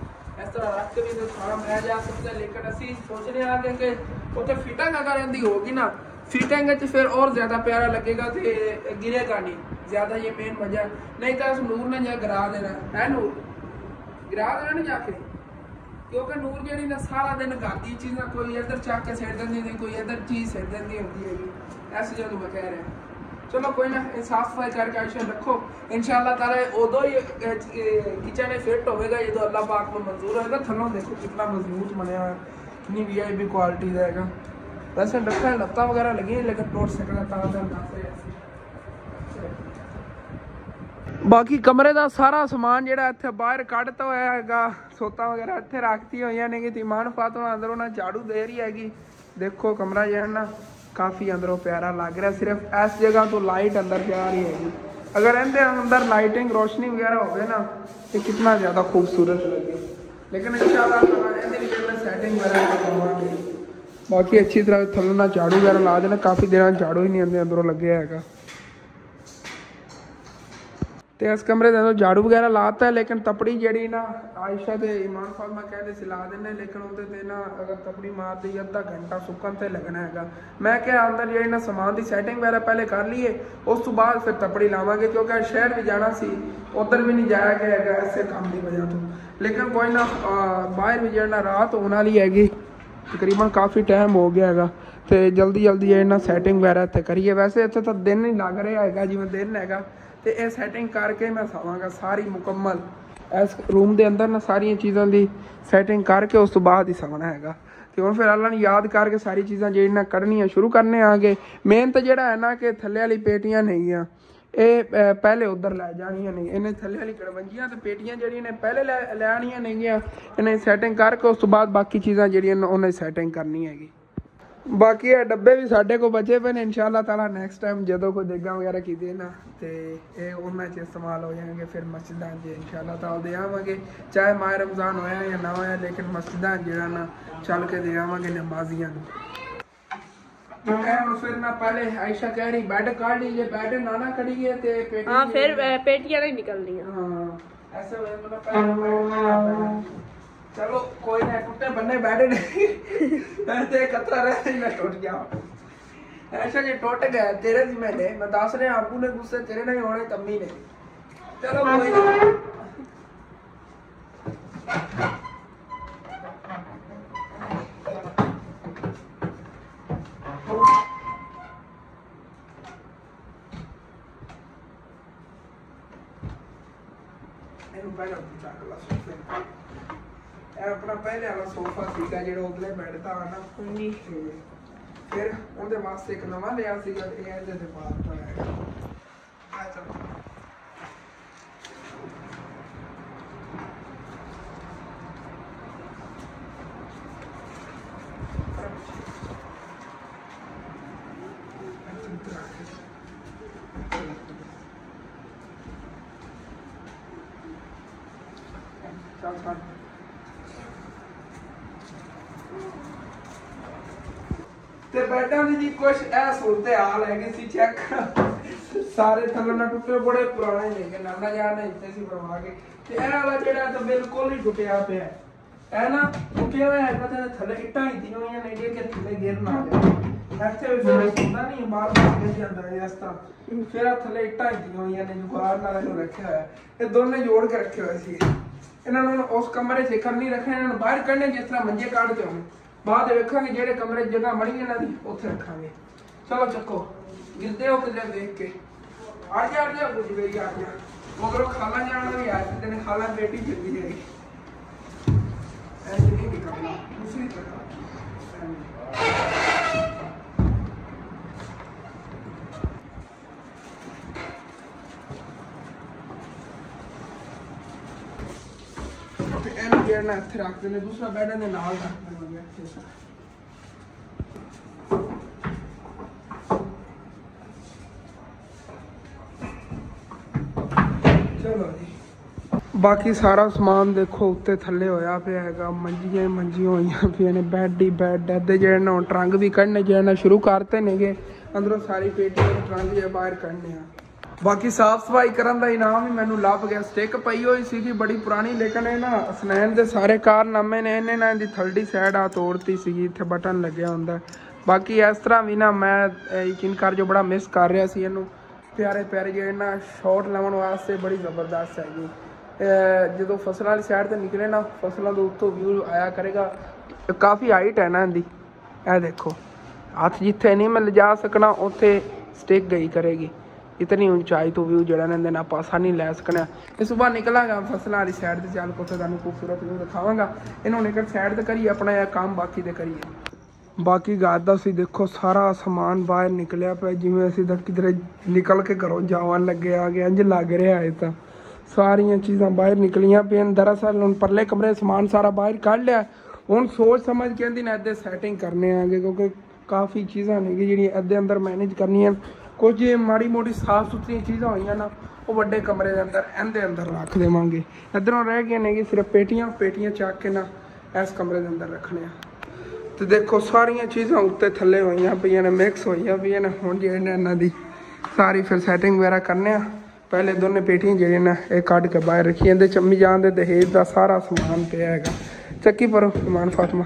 ਇਸ ਤਰ੍ਹਾਂ ਰੱਖ ਕੇ ਵੀ ਇਹਦੇ ਖਾਣਾ ਬਣਾਇਆ ਜਾ ਸਕਦਾ, ਲੇਕਿਨ ਅਸੀਂ ਸੋਚ ਰਹੇ ਹਾਂ ਕਿ- ਕਿ ਉੱਥੇ ਫਿਟਿੰਗ ਅਗਰ ਇਹਦੀ ਹੋਗੀ ਨਾ ਫਿਟਿੰਗ ਚ ਫਿਰ ਹੋਰ ਜ਼ਿਆਦਾ ਪਿਆਰਾ ਲੱਗੇਗਾ ਤੇ ਗਿਰੇਗਾ ਨਹੀਂ, ਜ਼ਿਆਦਾ ਇਹ ਮੇਨ ਵਜ੍ਹਾ। ਨਹੀਂ ਤਾਂ ਉਸ ਨੂਰ ਨੇ ਜਾਂ ਗਰਾ ਦੇਣਾ, ਹੈ ਨੂਰ? ਗਰਾ ਦੇਣਾ ਨਹੀਂ ਜਾ ਕੇ? ਕਿਉਂਕਿ ਨੂਰ ਜਿਹੜੀ ਨਾ ਸਾਰਾ ਦਿਨ ਘਰ ਦੀ ਚੀਜ਼ਾਂ ਕੋਈ ਇੱਧਰ ਚੱਕ ਕੇ ਸਿੱਟ ਦਿੰਦੀ ਹੁੰਦੀ ਕੋਈ ਇੱਧਰ ਚੀਜ਼ ਸਿੱਟ ਦਿੰਦੀ ਹੁੰਦੀ ਹੈਗੀ। ਐਸੇ ਜਦੋਂ ਮੈਂ ਕਹਿ ਰਿਹਾ ਚਲੋ ਕੋਈ ਨਾ ਇਹ ਸਾਫ਼ ਸਫ਼ਾਈ ਕਰਕੇ ਆਇਸ਼ਨ ਰੱਖੋ। ਇਨਸ਼ਾਅੱਲਾ ਤਾਲਾ ਉਦੋਂ ਹੀ ਕਿਚਨ ਫਿੱਟ ਹੋਵੇਗਾ, ਜਦੋਂ ਅੱਲਾਹ ਪਾਕ ਨੂੰ ਮਨਜ਼ੂਰ ਹੋਏਗਾ। ਥੱਲੋਂ ਦੇਖੋ ਕਿੰਨਾ ਮਜ਼ਬੂਤ ਬਣਿਆ ਹੋਇਆ, ਕਿੰਨੀ ਵੀਆਈਪੀ ਕੁਆਲਿਟੀ ਦਾ ਹੈਗਾ। ਵੈਸੇ ਰੱਖਣ ਲੱਤਾਂ ਵਗੈਰਾ ਲੱਗੀਆਂ ਲੇਕਿਨ ਟੁੱਟ ਸਕਦਾ ਤਾਂ ਦਾ ਬਾਕੀ ਕਮਰੇ ਦਾ ਸਾਰਾ ਸਮਾਨ ਜਿਹੜਾ ਇੱਥੇ ਬਾਹਰ ਕੱਢਤਾ ਹੋਇਆ ਹੈਗਾ, ਸੋਤਾਂ ਵਗੈਰਾ ਇੱਥੇ ਰੱਖਤੀ ਹੋਈਆਂ ਨੇ ਕਿ ਇਮਾਨ ਫਾਤਮਾ ਅੰਦਰੋਂ ਨਾ ਝਾੜੂ ਦੇ ਰਹੀ ਹੈਗੀ। ਦੇਖੋ ਕਮਰਾ ਜਿਹੜਾ ਨਾ ਕਾਫੀ ਅੰਦਰੋਂ ਪਿਆਰਾ ਲੱਗ ਰਿਹਾ ਸਿਰਫ ਇਸ ਜਗ੍ਹਾ ਤੋਂ ਲਾਈਟ ਅੰਦਰ ਜਾ ਰਹੀ ਹੈਗੀ ਅਗਰ ਇਹਦੇ ਅੰਦਰ ਲਾਈਟਿੰਗ ਰੋਸ਼ਨੀ ਵਗੈਰਾ ਹੋਵੇ ਨਾ ਤੇ ਕਿੰਨਾ ਜ਼ਿਆਦਾ ਖੂਬਸੂਰਤ ਲੱਗੇ ਲੇਕਿਨ ਇਨਸ਼ਾਅੱਲਾ ਤਾਲਾ ਇਹਦੇ ਵਿੱਚ ਮੈਂ ਸੈਟਿੰਗ ਵਗੈਰਾ ਕਰਵਾਵਾਂਗੇ ਬਾਕੀ ਅੱਛੀ ਤਰ੍ਹਾਂ ਥੱਲੋਂ ਨਾਲ ਝਾੜੂ ਵਗੈਰਾ ਲਾ ਦੇਣਾ ਕਾਫੀ ਦਿਨਾਂ ਝਾੜੂ ਹੀ ਨਹੀਂ ਅੰਦੇ ਅੰਦਰੋਂ ਲੱਗਿਆ ਹੈਗਾ ਤੇ ਇਸ ਕਮਰੇ ਦੇ ਅੰਦਰ ਝਾੜੂ ਵਗੈਰਾ ਲਾਤਾ ਹੈ, ਲੇਕਿਨ ਤਪੜੀ ਜਿਹੜੀ ਨਾ ਆਇਸ਼ਾ ਤੇ ਇਮਾਨ ਫਾਤਮਾ ਕਹਿੰਦੇ ਸੀ ਲਾ ਦਿੰਨੇ ਲੇਕਿਨ ਉਹਦੇ ਤੇ ਨਾ ਅਗਰ ਤਪੜੀ ਮਾਰਦੀ ਅੱਧਾ ਘੰਟਾ ਸੁੱਕਣ ਤੇ ਲੱਗਣਾ ਹੈਗਾ। ਮੈਂ ਕਿਹਾ ਅੰਦਰ ਜਿਹੜੀ ਨਾ ਸਮਾਨ ਦੀ ਸੈਟਿੰਗ ਵਗੈਰਾ ਪਹਿਲੇ ਕਰ ਲਈਏ, ਉਸ ਤੋਂ ਬਾਅਦ ਫਿਰ ਤਪੜੀ ਲਾਵਾਂਗੇ, ਕਿਉਂਕਿ ਸ਼ਹਿਰ ਵੀ ਜਾਣਾ ਸੀ, ਉਧਰ ਵੀ ਨਹੀਂ ਜਾਇਆ ਗਿਆ ਹੈਗਾ, ਇਸੇ ਕੰਮ ਦੀ ਵਜ੍ਹਾ ਤੋਂ। ਲੇਕਿਨ ਕੋਈ ਨਾ ਬਾਹਰ ਵੀ ਜਿਹੜਾ ਨਾ ਰਾਤ ਹੋਣ ਵਾਲੀ ਹੈਗੀ, ਤਕਰੀਬਨ ਕਾਫੀ ਟਾਈਮ ਹੋ ਗਿਆ ਹੈਗਾ। ਤੇ ਜਲਦੀ ਜਲਦੀ ਇਹਨਾਂ ਸੈਟਿੰਗ ਵਗੈਰਾ ਇੱਥੇ ਕਰੀਏ। ਵੈਸੇ ਇੱਥੇ ਤਾਂ ਦਿਨ ਨਹੀਂ ਲੱਗ ਰਿਹਾ ਹੈਗਾ, ਜਿਵੇਂ ਦਿਨ ਹੈਗਾ। ਤੇ ਇਹ ਸੈਟਿੰਗ ਕਰਕੇ ਮੈਂ ਸੌਵਾਂਗਾ ਸਾਰੀ ਮੁਕੰਮਲ। ਇਸ ਰੂਮ ਦੇ ਅੰਦਰ ਨਾ ਸਾਰੀਆਂ ਚੀਜ਼ਾਂ ਦੀ ਸੈਟਿੰਗ ਕਰਕੇ ਉਸ ਤੋਂ ਬਾਅਦ ਹੀ ਸੌਣਾ ਹੈਗਾ। ਤੇ ਹੁਣ ਫਿਰ ਅੱਲਾ ਨੂੰ ਯਾਦ ਕਰਕੇ ਸਾਰੀ ਚੀਜ਼ਾਂ ਜਿਹੜੀਆਂ ਕੱਢਣੀਆਂ ਸ਼ੁਰੂ ਕਰਨੇ ਆਗੇ। ਮੇਨ ਤਾਂ ਜਿਹੜਾ ਹੈ ਨਾ ਕਿ ਥੱਲੇ ਵਾਲੀ ਪੇਟੀਆਂ ਨੇਗੀਆਂ ਇਹ ਪਹਿਲੇ ਉਧਰ ਲੈ ਜਾਣੀਆਂ ਨੇ। ਇਹਨੇ ਥੱਲੇ ਵਾਲੀ ਕੜਵੰਜੀਆਂ ਤੇ ਪੇਟੀਆਂ ਜਿਹੜੀਆਂ ਨੇ ਪਹਿਲੇ ਲੈ ਲੈ ਆਣੀਆਂ ਨੇਗੀਆਂ। ਇਹਨੇ ਸੈਟਿੰਗ ਕਰਕੇ ਉਸ ਤੋਂ ਬਾਅਦ ਬਾਕੀ ਚੀਜ਼ਾਂ ਜਿਹੜੀਆਂ ਨੇ ਉਹਨੇ ਸੈਟਿੰਗ ਕਰਨੀ ਹੈਗੀ। ਬਾਕੀ ਇਹ ਡੱਬੇ ਵੀ ਸਾਡੇ ਕੋਲ ਬਚੇ ਪਏ ਨੇ ਇਨਸ਼ਾਅੱਲਾ ਤਾਲਾ ਨੈਕਸਟ ਟਾਈਮ ਜਦੋਂ ਕੋਈ ਦੇਗਾ ਵਗੈਰਾ ਕੀਤੇ ਨਾ ਤੇ ਇਹ ਉਹਨਾਂ 'ਚ ਇਸਤੇਮਾਲ ਹੋ ਜਾਣਗੇ ਫਿਰ ਮਸਜਿਦਾਂ 'ਚ ਇਨਸ਼ਾਅੱਲਾ ਤਾਲਾ ਦੇ ਆਵਾਂਗੇ। ਚਾਹੇ ਮਾਹ ਰਮਜ਼ਾਨ ਹੋਇਆ ਜਾਂ ਨਾ ਹੋਇਆ ਲੇਕਿਨ ਮਸਜਿਦਾਂ ਜਿਹੜਾ ਨਾ ਚੱਲ ਕੇ ਦੇ ਆਵਾਂਗੇ ਨਮਾਜ਼ੀਆਂ ਨੂੰ। ਪਹਿਲੇ ਆਇਸ਼ਾ ਕਹਿ ਲਈ ਜੇ ਨਾ ਨਾ ਤੇ ਫਿਰ ਪੇਟੀਆਂ ਨਹੀਂ ਨਿਕਲਣੀਆਂ ਬੈੱਡ ਕੱਢਣਾ ਪੈਣਾ। ਚਲੋ ਕੋਈ ਨਾ ਟੁੱਟੇ ਬੰਨੇ ਬੈਠੇ ਨੇ ਮੈਂ ਤੇ ਖਤਰਾ ਰਹਿ ਮੈਂ ਟੁੱਟ ਗਿਆ ਐਸਾ ਜੇ ਟੁੱਟ ਗਿਆ ਤੇਰੇ ਜ਼ਿੰਮੇ ਨੇ ਮੈਂ ਦੱਸ ਰਿਹਾ ਆਪੂ ਨੇ ਗੁੱਸੇ ਤੇਰੇ ਨਾਲ ਹੀ ਹੋਣੇ ਤੰਮੀ ਨੇ ਚਲੋ ਕੋਈ ਨਾ ਇਹਨੂੰ ਪਹਿਲਾਂ ਉੱਤੇ ਚੱਕ ਲਾ ਸੋਫੇ ਨੂੰ। ਇਹ ਆਪਣਾ ਪਹਿਲੇ ਵਾਲਾ ਸੋਫਾ ਸੀਗਾ ਜਿਹੜਾ ਉਗਲੇ ਬੈੱਡ ਦਾ ਆ ਨਾ ਫਿਰ ਉਹਦੇ ਵਾਸਤੇ ਇੱਕ ਨਵਾਂ ਲਿਆ ਸੀਗਾ ਤੇ ਇਹ ਇਹਦੇ ਤੇ ਪਾਤਾ ਹੈ। ਆ ਚਲੋ ਚੱਲ ਚੱਲ ਤੇ ਬੈਡਾਂ ਦੀ ਜੀ ਕੁਛ ਇਹ ਸਹੂਲਤ ਹਾਲ ਹੈਗੀ ਸੀ ਚੈੱਕ ਸਾਰੇ ਥੱਲੇ ਨਾ ਟੁੱਟੇ ਬੜੇ ਪੁਰਾਣੇ ਨੇ ਕਿ ਨਾਨਾ ਜਾਨ ਨੇ ਇੱਥੇ ਸੀ ਬਣਵਾ ਕੇ। ਤੇ ਇਹ ਵਾਲਾ ਜਿਹੜਾ ਤਾਂ ਬਿਲਕੁਲ ਹੀ ਟੁੱਟਿਆ ਪਿਆ। ਹੈ ਨਾ ਟੁੱਟਿਆ ਹੋਇਆ ਹੈ, ਪਤਾ ਥੱਲੇ ਇੱਟਾਂ ਹੀ ਦੀਆਂ ਹੋਈਆਂ ਨੇ ਕਿ ਥੱਲੇ ਗਿਰ ਨਾ ਜਾਏ ਇੱਥੇ ਵੀ ਫਿਰ ਹੁੰਦਾ ਨਹੀਂ, ਬਾਹਰ ਬਾਹਰ ਜਾਂਦਾ ਹੈ ਇਸ ਤਰ੍ਹਾਂ। ਫਿਰ ਆਹ ਥੱਲੇ ਇੱਟਾਂ ਹੀ ਦੀਆਂ ਹੋਈਆਂ ਨੇ, ਜੁਗਾੜ ਨਾਲ ਇਹਨੂੰ ਰੱਖਿਆ ਹੋਇਆ। ਇਹ ਦੋਨੇ ਜੋੜ ਕੇ ਰੱਖੇ ਹੋਏ ਸੀ। ਇਹਨਾਂ ਨੂੰ ਉਸ ਕਮਰੇ 'ਚ ਇਕੱਠ ਨਹੀਂ ਰੱਖਣਾ ਇਹਨਾਂ ਨੂੰ ਬਾਹਰ ਕੱਢਣੇ ਜਿਸ ਤਰ੍ਹਾਂ ਮੰਜੇ ਕੱਢਦੇ ਹੋਣ ਬਾਅਦ ਵੇਖਾਂਗੇ ਜਿਹੜੇ ਕਮਰੇ 'ਚ ਜਗ੍ਹਾ ਮੜੀ ਇਹਨਾਂ ਦੀ, ਉੱਥੇ ਰੱਖਾਂਗੇ। ਚਲੋ ਚੱਕੋ, ਗਿਰਦੇ ਹੋ ਕਿਤੇ ਦੇਖ ਕੇ। ਆ ਜਾ ਆ ਜਾ ਕੁਝ ਗਈ ਆ ਜਾ। ਮਗਰੋਂ ਖਾਲਾ ਜਾਣਾ ਵੀ ਆ ਜਿੱਦਣ ਖਾਲਾ ਬੇਟੀ ਜਿੰਦੀ ਹੈ ਐਸੇ ਨਹੀਂ ਨਿਕਲਣਾ ਦੂਸਰੀ ਤਰ੍ਹਾਂ। ਤੇ ਇਹਨੂੰ ਇੱਥੇ ਰੱਖਦੇ ਨੇ ਦੂਸਰਾ ਬੈੱਡ ਦੇ ਨਾਲ ਰੱਖ ਦੇਵਾਂਗੇ ਇੱਥੇ। ਚਲੋ ਜੀ। ਬਾਕੀ ਸਾਰਾ ਸਮਾਨ ਦੇਖੋ, ਉੱਤੇ ਥੱਲੇ ਹੋਇਆ ਪਿਆ ਹੈਗਾ, ਮੰਜੀਆਂ ਹੀ ਮੰਜੀਆਂ ਹੋਈਆਂ ਪਈਆਂ ਨੇ ਬੈੱਡ ਹੀ ਬੈੱਡ ਇਹਦੇ ਜਿਹੜੇ ਨਾ ਟਰੰਗ ਵੀ ਕੱਢਣੇ, ਜਿਹੜੇ ਨਾ ਸ਼ੁਰੂ ਕਰਤੇ ਨੇਗੇ, ਅੰਦਰੋਂ ਸਾਰੀ ਪੇਟੀ ਦੇ ਜੇ ਬਾਹਰ ਕੱਢਣੇ ਆ। ਬਾਕੀ ਸਾਫ਼ ਸਫ਼ਾਈ ਕਰਨ ਦਾ ਇਨਾਮ ਹੀ ਮੈਨੂੰ ਲੱਭ ਗਿਆ। ਸਟਿਕ ਪਈ ਹੋਈ ਸੀਗੀ, ਬੜੀ ਪੁਰਾਣੀ, ਲੇਕਿਨ ਇਹ ਨਾ ਅਸਨੈਨ ਦੇ ਸਾਰੇ ਕਾਰਨਾਮੇ ਨੇ, ਇਹਨੇ ਨਾ ਇਹਦੀ ਥਲੜੀ ਸਾਈਡ ਆ ਤੋੜਤੀ ਸੀਗੀ, ਇੱਥੇ ਬਟਨ ਲੱਗਿਆ ਹੁੰਦਾ। ਬਾਕੀ ਇਸ ਤਰ੍ਹਾਂ ਵੀ ਨਾ ਮੈਂ ਯਕੀਨ ਕਰ ਜੋ ਬੜਾ ਮਿਸ ਕਰ ਰਿਹਾ ਸੀ ਇਹਨੂੰ। ਪਿਆਰੇ ਪਿਆਰੇ ਜਿਹੜੇ ਨਾ ਸ਼ਾਟ ਲਾਉਣ ਵਾਸਤੇ ਬੜੀ ਜ਼ਬਰਦਸਤ ਹੈਗੀ ਜਦੋਂ ਫਸਲਾਂ ਵਾਲੀ ਸਾਈਡ ਤੇ ਨਿਕਲੇ ਨਾ, ਫਸਲਾਂ ਦੇ ਉੱਤੋਂ ਵਿਊ ਆਇਆ ਕਰੇਗਾ। ਕਾਫੀ ਹਾਈਟ ਹੈ ਨਾ ਇਹਦੀ। ਇਹ ਦੇਖੋ, ਹੱਥ ਜਿੱਥੇ ਨਹੀਂ ਮੈਂ ਲਿਜਾ ਸਕਣਾ, ਉੱਥੇ ਸਟਿਕ ਗਈ ਕਰੇਗੀ। ਇਤਨੀ ਉਚਾਈ ਤੋਂ ਵਿਊ ਜਿਹੜਾ ਨਾ ਇਹਦੇ ਨਾਲ ਪਾਸਾ ਨਹੀਂ ਲੈ ਸਕਣਾ ਇਸ ਤੋਂ ਬਾਅਦ ਨਿਕਲਾਂਗਾ ਫਸਲਾਂ ਵਾਲੀ ਸਾਈਡ ਤੇ ਚੱਲ ਕੇ ਉੱਥੇ ਤੁਹਾਨੂੰ ਖੂਬਸੂਰਤ ਵਿਊ ਦਿਖਾਵਾਂਗਾ। ਇਹਨੂੰ ਨਿਕਲ ਸਾਈਡ ਤੇ ਕਰੀਏ, ਆਪਣਾ ਇਹ ਕੰਮ ਬਾਕੀ ਤੇ ਕਰੀਏ। ਬਾਕੀ ਗੱਲ ਦਾ ਸੀ ਦੇਖੋ, ਸਾਰਾ ਸਮਾਨ ਬਾਹਰ ਨਿਕਲਿਆ ਪਿਆ, ਜਿਵੇਂ ਅਸੀਂ ਤਾਂ ਕਿਧਰੇ ਨਿਕਲ ਕੇ ਘਰੋਂ ਜਾਵਣ ਲੱਗੇ ਆ ਗਏ ਇੰਜ ਲੱਗ ਰਿਹਾ ਹੈ ਤਾਂ। ਸਾਰੀਆਂ ਚੀਜ਼ਾਂ ਬਾਹਰ ਨਿਕਲੀਆਂ ਪਈਆਂ ਦਰਅਸਲ ਹੁਣ ਪਰਲੇ ਕਮਰੇ ਸਮਾਨ ਸਾਰਾ ਬਾਹਰ ਕੱਢ ਲਿਆ। ਹੁਣ ਸੋਚ ਸਮਝ ਕੇ ਇਹਦੀ ਨਾ ਇੱਥੇ ਸੈਟਿੰਗ ਕਰਨੇ ਆਗੇ ਕਿਉਂਕਿ ਕਾਫੀ ਚੀਜ਼ਾਂ ਨੇ ਜਿਹੜੀਆਂ ਇਹਦੇ ਅੰਦਰ ਮੈਨੇਜ ਕਰਨੀਆਂ। ਕੁਝ ਜੇ ਮਾੜੀ ਮੋਟੀ ਸਾਫ਼ ਸੁਥਰੀਆਂ ਚੀਜ਼ਾਂ ਹੋਈਆਂ ਨਾ, ਉਹ ਵੱਡੇ ਕਮਰੇ ਦੇ ਅੰਦਰ, ਇਹਦੇ ਅੰਦਰ ਰੱਖ ਦੇਵਾਂਗੇ। ਇਧਰੋਂ ਰਹਿ ਗਈਆਂ ਨੇ ਕਿ ਸਿਰਫ ਪੇਟੀਆਂ ਪੇਟੀਆਂ ਚੱਕ ਕੇ ਨਾ ਇਸ ਕਮਰੇ ਦੇ ਅੰਦਰ ਰੱਖਣੇ ਆ। ਤੇ ਦੇਖੋ, ਸਾਰੀਆਂ ਚੀਜ਼ਾਂ ਉੱਤੇ ਥੱਲੇ ਹੋਈਆਂ ਪਈਆਂ ਨੇ ਮਿਕਸ ਹੋਈਆਂ ਪਈਆਂ ਨੇ, ਹੁਣ ਜਿਹੜੇ ਨੇ ਇਹਨਾਂ ਦੀ ਸਾਰੀ ਫਿਰ ਸੈਟਿੰਗ ਵਗੈਰਾ ਕਰਨੇ ਆ। ਪਹਿਲੇ ਦੋਨੇ ਪੇਟੀਆਂ ਜਿਹੜੀਆਂ ਨੇ, ਇਹ ਕੱਢ ਕੇ ਬਾਹਰ ਰੱਖੀਆਂ ਜਾਂਦੇ ਚੰਮੀ ਜਾਣ ਦੇ ਦਹੇਜ ਦਾ ਸਾਰਾ ਸਮਾਨ ਪਿਆ ਹੈਗਾ। ਚੱਕੀ ਪਰੋ ਸਮਾਨ ਫਾਤਮਾ।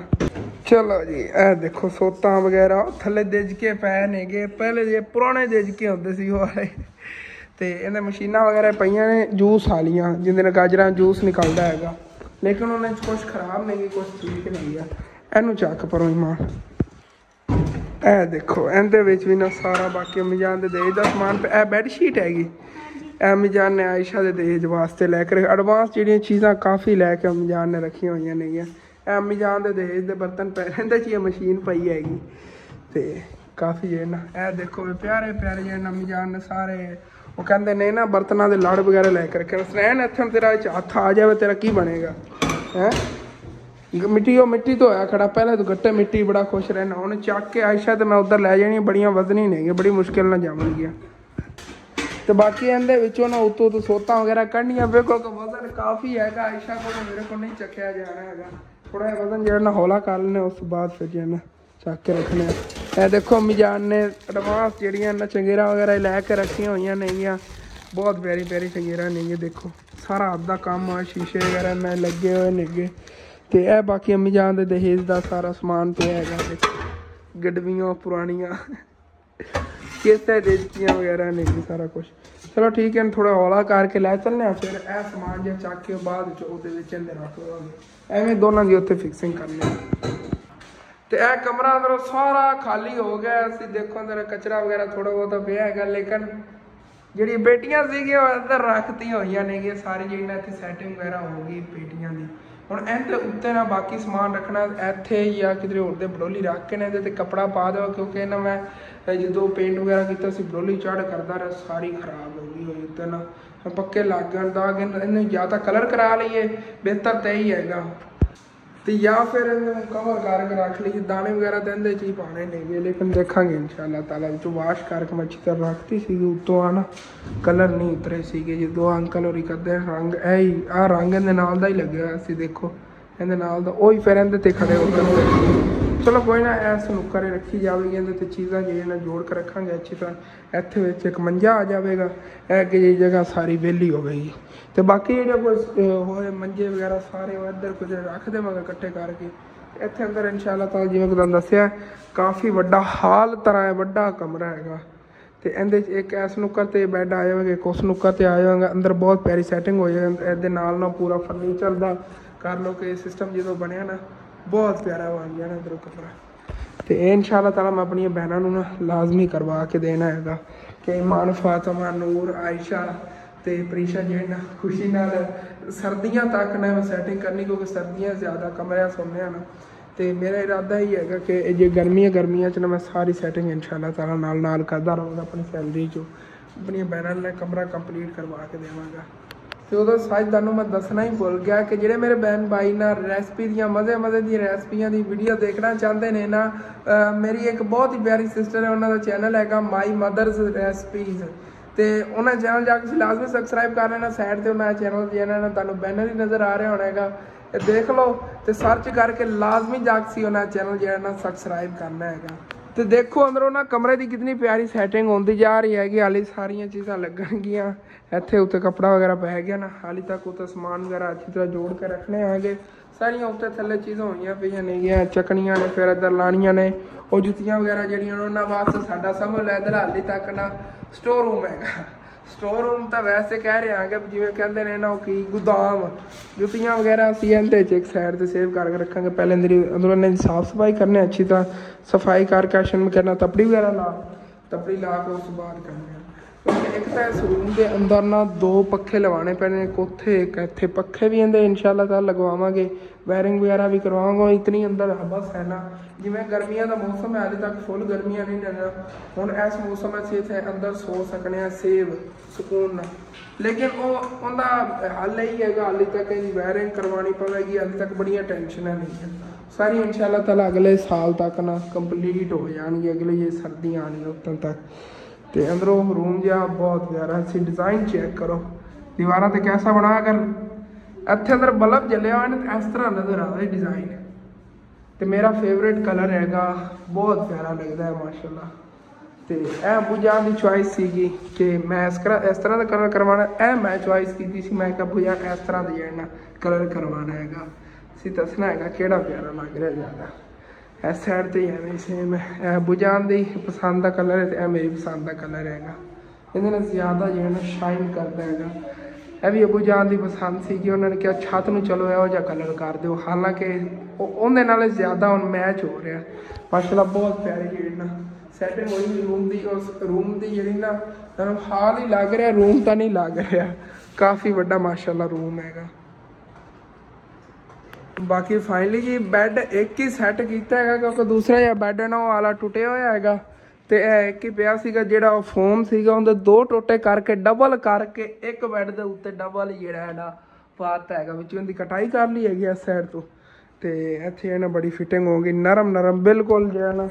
ਚਲੋ ਜੀ, ਇਹ ਦੇਖੋ ਸੋਤਾਂ ਵਗੈਰਾ, ਉਹ ਥੱਲੇ ਦੇਜ਼ਕੇ ਪਏ ਨੇਗੇ। ਪਹਿਲੇ ਜੇ ਪੁਰਾਣੇ ਦਿਜ ਕੇ ਹੁੰਦੇ ਸੀ ਉਹ ਵਾਲੇ। ਤੇ ਇਹਦੇ ਮਸ਼ੀਨਾਂ ਵਗੈਰਾ ਪਈਆਂ ਨੇ, ਜੂਸ ਵਾਲੀਆਂ ਜਿੰਦੇ ਨਾਲ ਗਾਜਰਾਂ ਜੂਸ ਨਿਕਲਦਾ ਹੈਗਾ। ਲੇਕਿਨ ਉਹਨਾਂ 'ਚ ਕੁਝ ਖਰਾਬ ਨਹੀਂ ਕੁਝ ਠੀਕ ਨਹੀਂ ਆ ਇਹਨੂੰ ਚੱਕ ਪਰੋ ਇਮਾਨ ਇਹ ਦੇਖੋ, ਇਹਦੇ ਵਿੱਚ ਵੀ ਨਾ ਸਾਰਾ ਬਾਕੀ ਅਮੀਜਾਨ ਦੇ ਦਹੇਜ ਦਾ ਸਮਾਨ ਪਿਆ। ਇਹ ਬੈੱਡ ਸ਼ੀਟ ਹੈਗੀ। ਅਮੀਜਾਨ ਨੇ ਆਇਸ਼ਾ ਦੇ ਦਹੇਜ ਵਾਸਤੇ ਲੈ ਕੇ ਐਡਵਾਂਸ ਜਿਹੜੀਆਂ ਚੀਜ਼ਾਂ ਕਾਫੀ ਲੈ ਕੇ ਅਮੀਜਾਨ ਨੇ ਰੱਖੀਆਂ ਹੋਈਆਂ ਨੇਗੀਆਂ। ਇਹ ਅਮੀਜਾਨ ਦੇ ਦਹੇਜ ਦੇ ਬਰਤਨ ਪੈ ਰਹਿੰਦੇ ਚ ਹੀ ਇਹ ਮਸ਼ੀਨ ਪਈ ਹੈਗੀ। ਤੇ ਕਾਫੀ ਜੇ ਨਾ। ਇਹ ਦੇਖੋ ਪਿਆਰੇ ਪਿਆਰੇ ਜਿਹੇ ਅਮੀਜਾਨ ਨੇ ਸਾਰੇ। ਉਹ ਕਹਿੰਦੇ ਨੇ ਨਾ, ਬਰਤਨਾਂ ਦੇ ਲੜ ਵਗੈਰਾ ਲੈ ਕੇ ਰੱਖੇ ਨੇ, ਸਨੈਨ, ਇੱਥੇ ਤੇਰਾ ਹੱਥ ਆ ਜਾਵੇ, ਤੇਰਾ ਕੀ ਬਣੇਗਾ? ਹੈ? ਮਿੱਟੀ, ਉਹ ਮਿੱਟੀ ਤੋਂ ਹੋਇਆ ਖੜਾ। ਪਹਿਲਾਂ ਤੋਂ ਗੱਟੇ ਮਿੱਟੀ, ਬੜਾ ਖੁਸ਼ ਰਹਿਣਾ ਹੁਣ ਚੱਕ ਕੇ ਆਇਸ਼ਾ ਤੇ ਮੈਂ ਉਧਰ ਲੈ ਜਾਣੀ, ਬੜੀਆਂ ਵਜ਼ਨੀ ਨੇਗੇ ਬੜੀ ਮੁਸ਼ਕਿਲ ਨਾਲ ਜਾਵਣਗੀਆਂ ਤੇ ਬਾਕੀ ਇਹਦੇ ਵਿੱਚੋਂ ਨਾ ਉਤੋਂ ਤੋਂ ਸੋਤਾਂ ਵਗੈਰਾ ਕੱਢਣੀਆਂ। ਵੇਖੋ ਕਿ ਵਜ਼ਨ ਕਾਫੀ ਹੈਗਾ, ਆਇਸ਼ਾ ਕੋਲ ਮੇਰੇ ਕੋਲ ਨਹੀਂ ਚੱਕਿਆ ਜਾਣਾ ਹੈਗਾ। ਥੋੜਾ ਜਿਹਾ ਵਜ਼ਨ ਜਿਹੜਾ ਨਾ ਹੌਲਾ ਕਰ ਲੈਣੇ ਉਸ ਤੋਂ ਬਾਅਦ ਫਿਰ ਜੇ ਚੱਕ ਕੇ ਰੱਖਣੇ ਆ। ਇਹ ਦੇਖੋ ਅੰਮੀ ਜਾਨ ਨੇ ਐਡਵਾਂਸ ਜਿਹੜੀਆਂ ਨਾ ਚੰਗੇਰਾ ਵਗੈਰਾ ਲੈ ਕੇ ਰੱਖੀਆਂ ਹੋਈਆਂ ਨੇਗੀਆਂ। ਬਹੁਤ ਪਿਆਰੀ ਪਿਆਰੀ ਚੰਗੇਰਾ ਨੇਗੇ ਦੇਖੋ। ਸਾਰਾ ਹੱਥ ਦਾ ਕੰਮ ਆ, ਸ਼ੀਸ਼ੇ ਵਗੈਰਾ ਨਾਲ ਲੱਗੇ ਹੋਏ ਨੇਗੇ। ਤੇ ਇਹ ਬਾਕੀ ਅੰਮੀ ਜਾਨ ਦੇ ਦਹੇਜ ਦਾ ਸਾਰਾ ਸਮਾਨ ਪਿਆ ਹੈਗਾ, ਦੇਖੋ। ਗੱਡਵੀਆਂ, ਪੁਰਾਣੀਆਂ। ਕਿਸਤੇ ਦੇ ਦਿੱਤੀਆਂ ਵਗੈਰਾ ਨੇ ਸਾਰਾ ਕੁਝ ਚਲੋ ਠੀਕ ਹੈ ਥੋੜਾ ਹੌਲਾ ਕਰਕੇ ਲੈ ਚੱਲਨੇ ਆ ਫਿਰ ਇਹ ਸਮਾਨ ਜਿਹਾ ਚੱਕ ਕੇ ਬਾਅਦ ਵਿੱਚ ਉਹਦੇ ਵਿੱਚ ਇਹਦੇ ਰੱਖ ਲਵਾਂਗੇ। ਐਵੇਂ ਦੋਨਾਂ ਦੀ ਉੱਥੇ ਫਿਕਸਿੰਗ ਕਰ ਆ ਤੇ ਇਹ ਕਮਰਾ ਅੰਦਰੋਂ ਸਾਰਾ ਖਾਲੀ ਹੋ ਗਿਆ, ਅਸੀਂ ਦੇਖੋ ਅੰਦਰ ਕਚਰਾ ਵਗੈਰਾ ਥੋੜਾ ਬਹੁਤਾ ਪਿਆ ਹੈਗਾ, ਲੇਕਿਨ ਜਿਹੜੀ ਬੇਟੀਆਂ ਸੀਗੀਆਂ, ਉਹ ਅੰਦਰ ਰੱਖਤੀਆਂ ਹੋਈਆਂ ਨੇਗੀਆਂ, ਸਾਰੀ ਜਿਹੜੀ ਇੱਥੇ ਸੈਟਿੰਗ ਵਗੈਰਾ ਹੋ ਗਈ ਬੇਟੀਆਂ ਦੀ। ਹੁਣ ਇਹਦੇ ਉੱਤੇ ਨਾ ਬਾਕੀ ਸਮਾਨ ਰੱਖਣਾ, ਇੱਥੇ ਜਾਂ ਕਿਧਰੇ ਹੋਰ ਦੇ ਬੜੋਲੀ ਰੱਖ ਕੇ ਨੇ ਇਹਦੇ ਤੇ ਕਪੜਾ ਪਾ ਦਿਓ, ਕਿਉਂਕਿ ਇਹਨਾਂ ਮੈਂ ਜਦੋਂ ਪੇਂਟ ਵਗੈਰਾ ਕੀਤਾ ਸੀ, ਬੜੋਲੀ ਚੜ ਕਰਦਾ ਰਿਹਾ, ਸਾਰੀ ਖਰਾਬ ਹੋ ਗਈ ਹੋਈ ਉੱਤੇ ਨਾ। ਪੱਕੇ ਲੱਗ ਗਏ ਦਾ ਇਹਨੂੰ ਜਾਂ ਤਾਂ ਕਲਰ ਕਰਾ ਲਈਏ, ਬਿਹਤਰ ਤੇ ਹੀ ਹੈਗਾ। ਤੇ ਜਾਂ ਫਿਰ ਇਹਨੂੰ ਕਵਰ ਕਰਕੇ ਰੱਖ ਲਈ ਦਾਣੇ ਵਗੈਰਾ ਤਾਂ ਇਹਦੇ ਚ ਹੀ ਪਾਣੇ ਨੇਗੇ, ਲੇਕਿਨ ਦੇਖਾਂਗੇ ਇਨਸ਼ਾਅੱਲਾ ਤਾਲਾ ਵਿੱਚੋਂ। ਵਾਸ਼ ਕਰਕੇ ਮੈਂ ਅੱਛੀ ਤਰ੍ਹਾਂ ਰੱਖਤੀ ਸੀਗੀ ਉੱਤੋਂ ਆ ਨਾ ਕਲਰ ਨਹੀਂ ਉਤਰੇ ਸੀਗੇ, ਜਦੋਂ ਅੰਕਲ ਹੋਰੀ ਕਰਦੇ ਰੰਗ ਇਹ ਹੀ ਆ ਰੰਗ ਇਹਦੇ ਨਾਲ ਦਾ ਹੀ ਲੱਗਿਆ ਹੋਇਆ ਸੀ, ਦੇਖੋ। ਇਹਦੇ ਨਾਲ ਦਾ, ਉਹੀ ਫਿਰ ਇਹਦੇ ਤੇ ਖੜੇ ਹੋ ਕਰਦੇ ਚਲੋ ਕੋਈ ਨਾ ਐਸ ਨੁੱਕਰੇ ਰੱਖੀ ਜਾਵੇਗੀ, ਇਹਦੇ ਤੇ ਚੀਜ਼ਾਂ ਜਿਹੜੀਆਂ ਨਾਲ ਜੋੜ ਕੇ ਰੱਖਾਂਗੇ ਅੱਛੀ ਤਰ੍ਹਾਂ। ਇੱਥੇ ਵਿੱਚ ਇੱਕ ਮੰਜਾ ਆ ਜਾਵੇਗਾ, ਇਹ ਅੱਗੇ ਜਿਹੜੀ ਜਗ੍ਹਾ ਸਾਰੀ ਵਿਹਲੀ ਹੋਵੇਗੀ ਤੇ ਬਾਕੀ ਜਿਹੜੇ ਕੋਈ ਹੋਏ ਮੰਜੇ ਵਗੈਰਾ ਸਾਰੇ ਇੱਧਰ ਕੁਝ ਰੱਖ ਦੇਵਾਂਗੇ ਇਕੱਠੇ ਕਰਕੇ। ਇੱਥੇ ਅੰਦਰ ਇਨਸ਼ਾਅੱਲਾ ਤਾਲਾ ਜਿਵੇਂ ਕਿ ਤੁਹਾਨੂੰ ਦੱਸਿਆ, ਕਾਫੀ ਵੱਡਾ ਹਾਲ ਤਰ੍ਹਾਂ ਹੈ ਵੱਡਾ ਕਮਰਾ ਹੈਗਾ। ਤੇ ਇਹਦੇ ਚ ਇੱਕ ਐਸ ਨੁੱਕਰ ਤੇ ਬੈੱਡ ਆ ਜਾਵੇਗਾ, ਇੱਕ ਉਸ ਨੁੱਕਰ ਤੇ ਆ ਜਾਵੇਗਾ। ਅੰਦਰ ਬਹੁਤ ਪਿਆਰੀ ਸੈਟਿੰਗ ਹੋ ਜਾਏਗੀ ਇਹਦੇ ਨਾਲ ਨਾਲ ਪੂਰਾ ਫਰਨੀਚਰ ਦਾ ਕਰ ਲਓ ਕਿ ਸਿਸਟਮ ਜਦੋਂ ਬਣਿਆ ਨਾ ਬਹੁਤ ਪਿਆਰਾ ਬਣ ਗਿਆ ਨਾ ਅੰਦਰੋਂ ਕਮਰਾ ਤੇ ਇਹ ਇਨਸ਼ਾਅੱਲਾ ਤਾਲਾ ਮੈਂ ਆਪਣੀਆਂ ਬਹਿਨਾਂ ਨੂੰ ਨਾ ਲਾਜ਼ਮੀ ਕਰਵਾ ਕੇ ਦੇਣਾ ਹੈਗਾ ਕਿ ਇਮਾਨ ਫਾਤਿਮਾ, ਨੂਰ, ਆਇਸ਼ਾ ਤੇ ਪ੍ਰੀਸ਼ਾ ਜਿਹੜੇ ਨਾ ਖੁਸ਼ੀ ਨਾਲ ਸਰਦੀਆਂ ਤੱਕ ਨਾ ਮੈਂ ਸੈਟਿੰਗ ਕਰਨੀ ਕਿਉਂਕਿ ਸਰਦੀਆਂ ਜ਼ਿਆਦਾ ਕਮਰਿਆਂ ਸੌਂਦੇ ਆ ਨਾ। ਤੇ ਮੇਰਾ ਇਰਾਦਾ ਹੀ ਹੈਗਾ ਕਿ ਜੇ ਗਰਮੀਆਂ ਗਰਮੀਆਂ ਚ ਨਾ ਮੈਂ ਸਾਰੀ ਸੈਟਿੰਗ ਇਨਸ਼ਾਅੱਲਾ ਤਾਲਾ ਨਾਲ ਨਾਲ ਕਰਦਾ ਰਹਾਂਗਾ ਆਪਣੀ ਫੈਮਿਲੀ ਚੋਂ। ਆਪਣੀਆਂ ਬਹਿਨਾਂ ਨਾਲ ਕਮਰਾ ਕੰਪਲੀਟ ਕਰਵਾ ਕੇ ਦੇਵਾਂਗਾ। ਤੇ ਉਦੋਂ ਸੱਚ ਤੁਹਾਨੂੰ ਮੈਂ ਦੱਸਣਾ ਹੀ ਭੁੱਲ ਗਿਆ ਕਿ ਜਿਹੜੇ ਮੇਰੇ ਬਹਿਨ ਭਾਈ ਨਾ ਰੈਸਪੀ ਦੀਆਂ, ਮਜ਼ੇ ਮਜ਼ੇ ਦੀਆਂ ਰੈਸਪੀਆਂ ਦੀ ਵੀਡੀਓ ਦੇਖਣਾ ਚਾਹੁੰਦੇ ਨੇ ਨਾ ਮੇਰੀ ਇੱਕ ਬਹੁਤ ਹੀ ਪਿਆਰੀ ਸਿਸਟਰ ਹੈ, ਉਹਨਾਂ ਦਾ ਚੈਨਲ ਹੈਗਾ ਮਾਈ ਮਦਰਸ ਰੈਸਪੀਜ਼ ਤੇ ਉਹਨਾਂ ਚੈਨਲ ਜਾ ਕੇ ਲਾਜ਼ਮੀ ਸਬਸਕ੍ਰਾਈਬ ਕਰ ਲੈਣਾ ਸਾਈਡ ਤੇ ਉਹਨਾਂ ਚੈਨਲ ਜਿਹਨਾਂ ਨਾਲ ਤੁਹਾਨੂੰ ਬੈਨਰ ਹੀ ਨਜ਼ਰ ਆ ਰਿਹਾ ਹੋਣਾ ਹੈਗਾ, ਇਹ ਦੇਖ ਲਓ ਤੇ ਸਰਚ ਕਰਕੇ ਲਾਜ਼ਮੀ ਜਾ ਕੇ ਤੁਸੀਂ ਉਹਨਾਂ ਚੈਨਲ ਜਿਹੜਾ ਨਾ ਸਬਸਕ੍ਰਾਈਬ ਕਰਨਾ ਹੈਗਾ। ਤੇ ਦੇਖੋ ਅੰਦਰੋਂ ਨਾ ਕਮਰੇ ਦੀ ਕਿਤਨੀ ਪਿਆਰੀ ਸੈਟਿੰਗ ਹੁੰਦੀ ਜਾ ਰਹੀ ਹੈਗੀ, ਹਾਲੇ ਸਾਰੀਆਂ ਚੀਜ਼ਾਂ ਲੱਗਣਗੀਆਂ। ਇੱਥੇ ਉੱਤੇ ਕੱਪੜਾ ਵਗੈਰਾ ਪੈ ਗਿਆ ਨਾ, ਹਾਲੇ ਤੱਕ ਉੱਤੇ ਸਮਾਨ ਵਗੈਰਾ ਅੱਛੀ ਤਰ੍ਹਾਂ ਜੋੜ ਕੇ ਰੱਖਣੇ ਹੈਗੇ। ਸਾਰੀਆਂ ਉੱਤੇ ਥੱਲੇ ਚੀਜ਼ਾਂ ਹੋਈਆਂ ਪਈਆਂ ਨੇਗੀਆਂ, ਚੱਕਣੀਆਂ ਨੇ, ਫਿਰ ਇੱਧਰ ਲਾਣੀਆਂ ਨੇ। ਉਹ ਜੁੱਤੀਆਂ ਵਗੈਰਾ ਜਿਹੜੀਆਂ ਉਹਨਾਂ ਵਾਸਤੇ ਸਾਡਾ ਸਮਝ ਲੈ ਇੱਧਰ ਹਾਲੇ ਤੱਕ ਨਾ ਸਟੋਰ ਰੂਮ ਹੈਗਾ। ਸਟੋਰ ਰੂਮ ਤਾਂ ਵੈਸੇ ਕਹਿ ਰਹੇ ਆਂਗੇ ਜਿਵੇਂ ਕਹਿੰਦੇ ਨੇ ਨਾ ਉਹ ਕੀ, ਗੁਦਾਮ, ਜੁੱਤੀਆਂ ਵਗੈਰਾ ਅਸੀਂ ਇਹਦੇ ਚ ਇੱਕ ਸਾਈਡ ਤੇ ਸੇਵ ਕਰਕੇ ਰੱਖਾਂਗੇ। ਪਹਿਲੇ ਅੰਦਰ ਅੰਦਰੋਂ ਇਹਨਾਂ ਦੀ ਸਾਫ਼ ਸਫ਼ਾਈ ਕਰਨੇ, ਅੱਛੀ ਤਰ੍ਹਾਂ ਸਫ਼ਾਈ ਕਰਕੇ ਆਸ਼ਨ ਕਰਨਾ, ਤਪੜੀ ਵਗੈਰਾ ਲਾ, ਤਪੜੀ ਲਾ ਕੇ ਉਸ ਤੋਂ ਬਾਅਦ ਕਰਨੇ। ਇੱਕ ਤਾਂ ਇਸ ਰੂਮ ਦੇ ਅੰਦਰ ਨਾ ਦੋ ਪੱਖੇ ਲਵਾਉਣੇ ਪੈਣੇ, ਇੱਕ ਉੱਥੇ, ਇੱਕ ਇੱਥੇ। ਪੱਖੇ ਵੀ ਇਹਦੇ ਇਨਸ਼ਾਅੱਲਾ ਤਾਲਾ ਲਗਵਾਵਾਂਗੇ ਵਾਇਰਿੰਗ ਵਗੈਰਾ ਵੀ ਕਰਵਾਵਾਂਗੇ ਇਤਨੀ ਅੰਦਰ ਹਬਸ ਹੈ ਨਾ, ਜਿਵੇਂ ਗਰਮੀਆਂ ਦਾ ਮੌਸਮ ਹੈ, ਅਜੇ ਤੱਕ ਫੁੱਲ ਗਰਮੀਆਂ ਨਹੀਂ ਨੇ ਹੁਣ ਇਸ ਮੌਸਮ ਵਿੱਚ ਇੱਥੇ ਅੰਦਰ ਸੋ ਸਕਣੇ ਆ ਸੇਵ ਸਕੂਨ। ਨਾਲ ਲੇਕਿਨ ਉਹ, ਉਹਦਾ ਹੱਲ ਹੀ ਹੈਗਾ, ਹਾਲੇ ਤੱਕ ਇਹਦੀ ਵਾਇਰਿੰਗ ਕਰਵਾਉਣੀ ਪਵੇਗੀ, ਹਾਲੇ ਤੱਕ ਬੜੀਆਂ ਟੈਨਸ਼ਨਾਂ ਨਹੀਂ ਸਾਰੀ ਇਨਸ਼ਾਅੱਲਾ ਤਾਲਾ ਅਗਲੇ ਸਾਲ ਤੱਕ ਨਾ ਕੰਪਲੀਟ ਹੋ ਜਾਣਗੀ, ਅਗਲੇ ਜੇ ਸਰਦੀਆਂ ਆਣਗੀਆਂ ਉਦੋਂ ਤੱਕ। ਤੇ ਅੰਦਰੋਂ ਰੂਮ ਜਿਹਾ ਬਹੁਤ ਪਿਆਰਾ ਸੀ ਡਿਜ਼ਾਈਨ ਚੈੱਕ ਕਰੋ। ਦੀਵਾਰਾਂ ਤੇ ਕੈਸਾ ਬਣਾਇਆ ਕਰ? ਇੱਥੇ ਅੰਦਰ ਬਲਬ ਜਲਿਆ ਹੋਇਆ ਨੇ ਤੇ ਇਸ ਤਰ੍ਹਾਂ ਨਜ਼ਰ ਆ ਹੈ ਡਿਜ਼ਾਈਨ ਤੇ ਮੇਰਾ ਫੇਵਰੇਟ ਕਲਰ ਹੈਗਾ, ਬਹੁਤ ਪਿਆਰਾ ਲੱਗਦਾ ਹੈ, ਮਾਸ਼ਾਅੱਲਾ। ਤੇ ਇਹ ਬੁਝਾਂ ਦੀ ਚੁਆਇਸ ਸੀਗੀ ਕਿ ਮੈਂ ਇਸ ਤਰ੍ਹਾਂ ਇਸ ਤਰ੍ਹਾਂ ਦਾ ਕਲਰ ਕਰਵਾਉਣਾ, ਇਹ ਮੈਂ ਚੁਆਇਸ ਕੀਤੀ ਸੀ, ਮੈਂ ਕਿਹਾ ਬੁਝਾਂ ਇਸ ਤਰ੍ਹਾਂ ਦਾ ਜਿਹੜਾ ਕਲਰ ਕਰਵਾਉਣਾ ਹੈਗਾ। ਸੀ ਦੱਸਣਾ ਹੈਗਾ ਕਿਹੜਾ ਪਿਆਰਾ ਲੱਗ ਰਿਹਾ ਜ਼ਿਆਦਾ। ਇਸ ਸਾਈਡ ਤੇ ਹੀ ਐਵੇਂ ਸੇਮ ਹੈ। ਇਹ ਬੁਝਾਂ ਦੀ ਪਸੰਦ ਦਾ ਕਲਰ ਹੈ ਤੇ ਇਹ ਮੇਰੀ ਪਸੰਦ ਦਾ ਕਲਰ ਹੈਗਾ। ਇਹਦੇ ਨਾਲ ਜ਼ਿਆਦਾ ਜਿਹੜਾ ਨਾ ਸ਼ਾਈਨ ਕਰਦਾ ਹੈਗਾ। ਇਹ ਵੀ ਅਬੂ ਜਾਨ ਦੀ ਪਸੰਦ ਸੀ ਕਿ ਉਹਨਾਂ ਨੇ ਕਿਹਾ, ਛੱਤ ਨੂੰ ਚਲੋ, ਇਹੋ ਜਿਹਾ ਕਲਰ ਕਰ ਦਿਓ। ਹਾਲਾਂਕਿ ਉਹ ਉਹਦੇ ਨਾਲ ਜ਼ਿਆਦਾ ਹੁਣ ਮੈਚ ਹੋ ਰਿਹਾ। ਮਾਸ਼ਾਅੱਲਾ, ਬਹੁਤ ਪਿਆਰੀ ਜਿਹੜੀ ਨਾ ਸੈਟਿੰਗ ਹੋਈ ਰੂਮ ਦੀ। ਉਸ ਰੂਮ ਦੀ ਜਿਹੜੀ ਨਾ, ਤੁਹਾਨੂੰ ਹਾਲ ਹੀ ਲੱਗ ਰਿਹਾ ਰੂਮ ਤਾਂ ਨਹੀਂ ਲੱਗ ਰਿਹਾ। ਕਾਫੀ ਵੱਡਾ ਮਾਸ਼ਾਅੱਲਾ ਰੂਮ ਹੈਗਾ। ਬਾਕੀ ਫਾਈਨਲੀ ਜੀ ਬੈੱਡ ਇੱਕ ਹੀ ਸੈੱਟ ਕੀਤਾ ਹੈਗਾ ਕਿਉਂਕਿ ਦੂਸਰਾ ਜਿਹਾ ਬੈੱਡ ਹੈ ਨਾ ਉਹ ਆਲਾ ਟੁੱਟਿਆ ਹੋਇਆ ਹੈਗਾ। ਤੇ ਇਹ ਇੱਕ ਹੀ ਪਿਆ ਸੀਗਾ ਜਿਹੜਾ ਉਹ ਫੋਮ ਸੀਗਾ, ਉਹਦੇ ਦੋ ਟੋਟੇ ਕਰਕੇ ਡਬਲ ਕਰਕੇ ਇੱਕ ਬੈੱਡ ਦੇ ਉੱਤੇ ਡਬਲ ਜਿਹੜਾ ਹੈ ਨਾ ਪਾਤਾ ਹੈਗਾ। ਵਿੱਚ ਉਹਦੀ ਕਟਾਈ ਕਰ ਲਈ ਹੈਗੀ ਇਸ ਸਾਈਡ ਤੋਂ। ਤੇ ਇੱਥੇ ਇਹਨਾਂ ਬੜੀ ਫਿਟਿੰਗ ਹੋ ਗਈ, ਨਰਮ ਨਰਮ, ਬਿਲਕੁਲ ਜਿਹੜਾ ਨਾ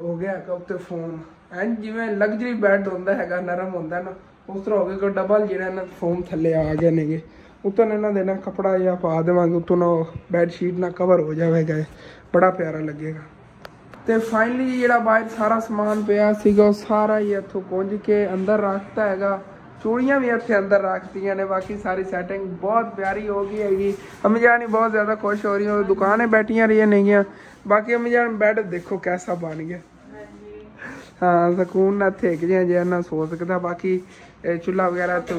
ਹੋ ਗਿਆ ਹੈਗਾ ਉੱਤੇ ਫੋਮ ਐਂ ਜਿਵੇਂ ਲਗਜ਼ਰੀ ਬੈੱਡ ਹੁੰਦਾ ਹੈਗਾ, ਨਰਮ ਹੁੰਦਾ ਨਾ, ਉਸ ਤਰ੍ਹਾਂ ਹੋ ਗਿਆ ਕਿ ਡਬਲ ਜਿਹੜਾ ਨਾ ਫੋਮ ਥੱਲੇ ਆ ਗਏ ਨੇਗੇ। ਉੱਤੋਂ ਇਹਨਾਂ ਦੇ ਨਾ ਕਪੜਾ ਜਿਹਾ ਪਾ ਦੇਵਾਂਗੇ ਉੱਤੋਂ ਨਾ ਬੈੱਡ ਸ਼ੀਟ ਨਾਲ ਕਵਰ ਹੋ ਜਾਵੇਗਾ। ਬੜਾ ਪਿਆਰਾ ਲੱਗੇਗਾ। ਤੇ ਫਾਈਨਲੀ ਜਿਹੜਾ ਬਾਹਰ ਸਾਰਾ ਸਮਾਨ ਪਿਆ ਸੀਗਾ ਉਹ ਸਾਰਾ ਹੀ ਇੱਥੋਂ ਪੁੰਜ ਕੇ ਅੰਦਰ ਰੱਖਤਾ ਹੈਗਾ। ਚੂੜੀਆਂ ਵੀ ਇੱਥੇ ਅੰਦਰ ਰੱਖਤੀਆਂ ਨੇ ਬਾਕੀ ਸਾਰੀ ਸੈਟਿੰਗ ਬਹੁਤ ਪਿਆਰੀ ਹੋ ਗਈ ਹੈਗੀ। ਅਮੀ ਜਾਨੀ ਬਹੁਤ ਜ਼ਿਆਦਾ ਖੁਸ਼ ਹੋ ਰਹੀ ਹੈ ਦੁਕਾਨੇ ਬੈਠੀਆਂ ਰਹੀਆਂ ਨੇਗੀਆਂ। ਬਾਕੀ ਅਮੀ ਜਾਨ ਬੈੱਡ ਦੇਖੋ ਕੈਸਾ ਬਣ ਗਿਆ। ਹਾਂ ਸਕੂਨ ਨਾਲ ਥੇਕ ਜਿਹਾ ਜਿਹਾ ਨਾ ਸੋ ਸਕਦਾ ਬਾਕੀ ਇਹ ਚੁੱਲ੍ਹਾ ਵਗੈਰਾ ਫਿਰ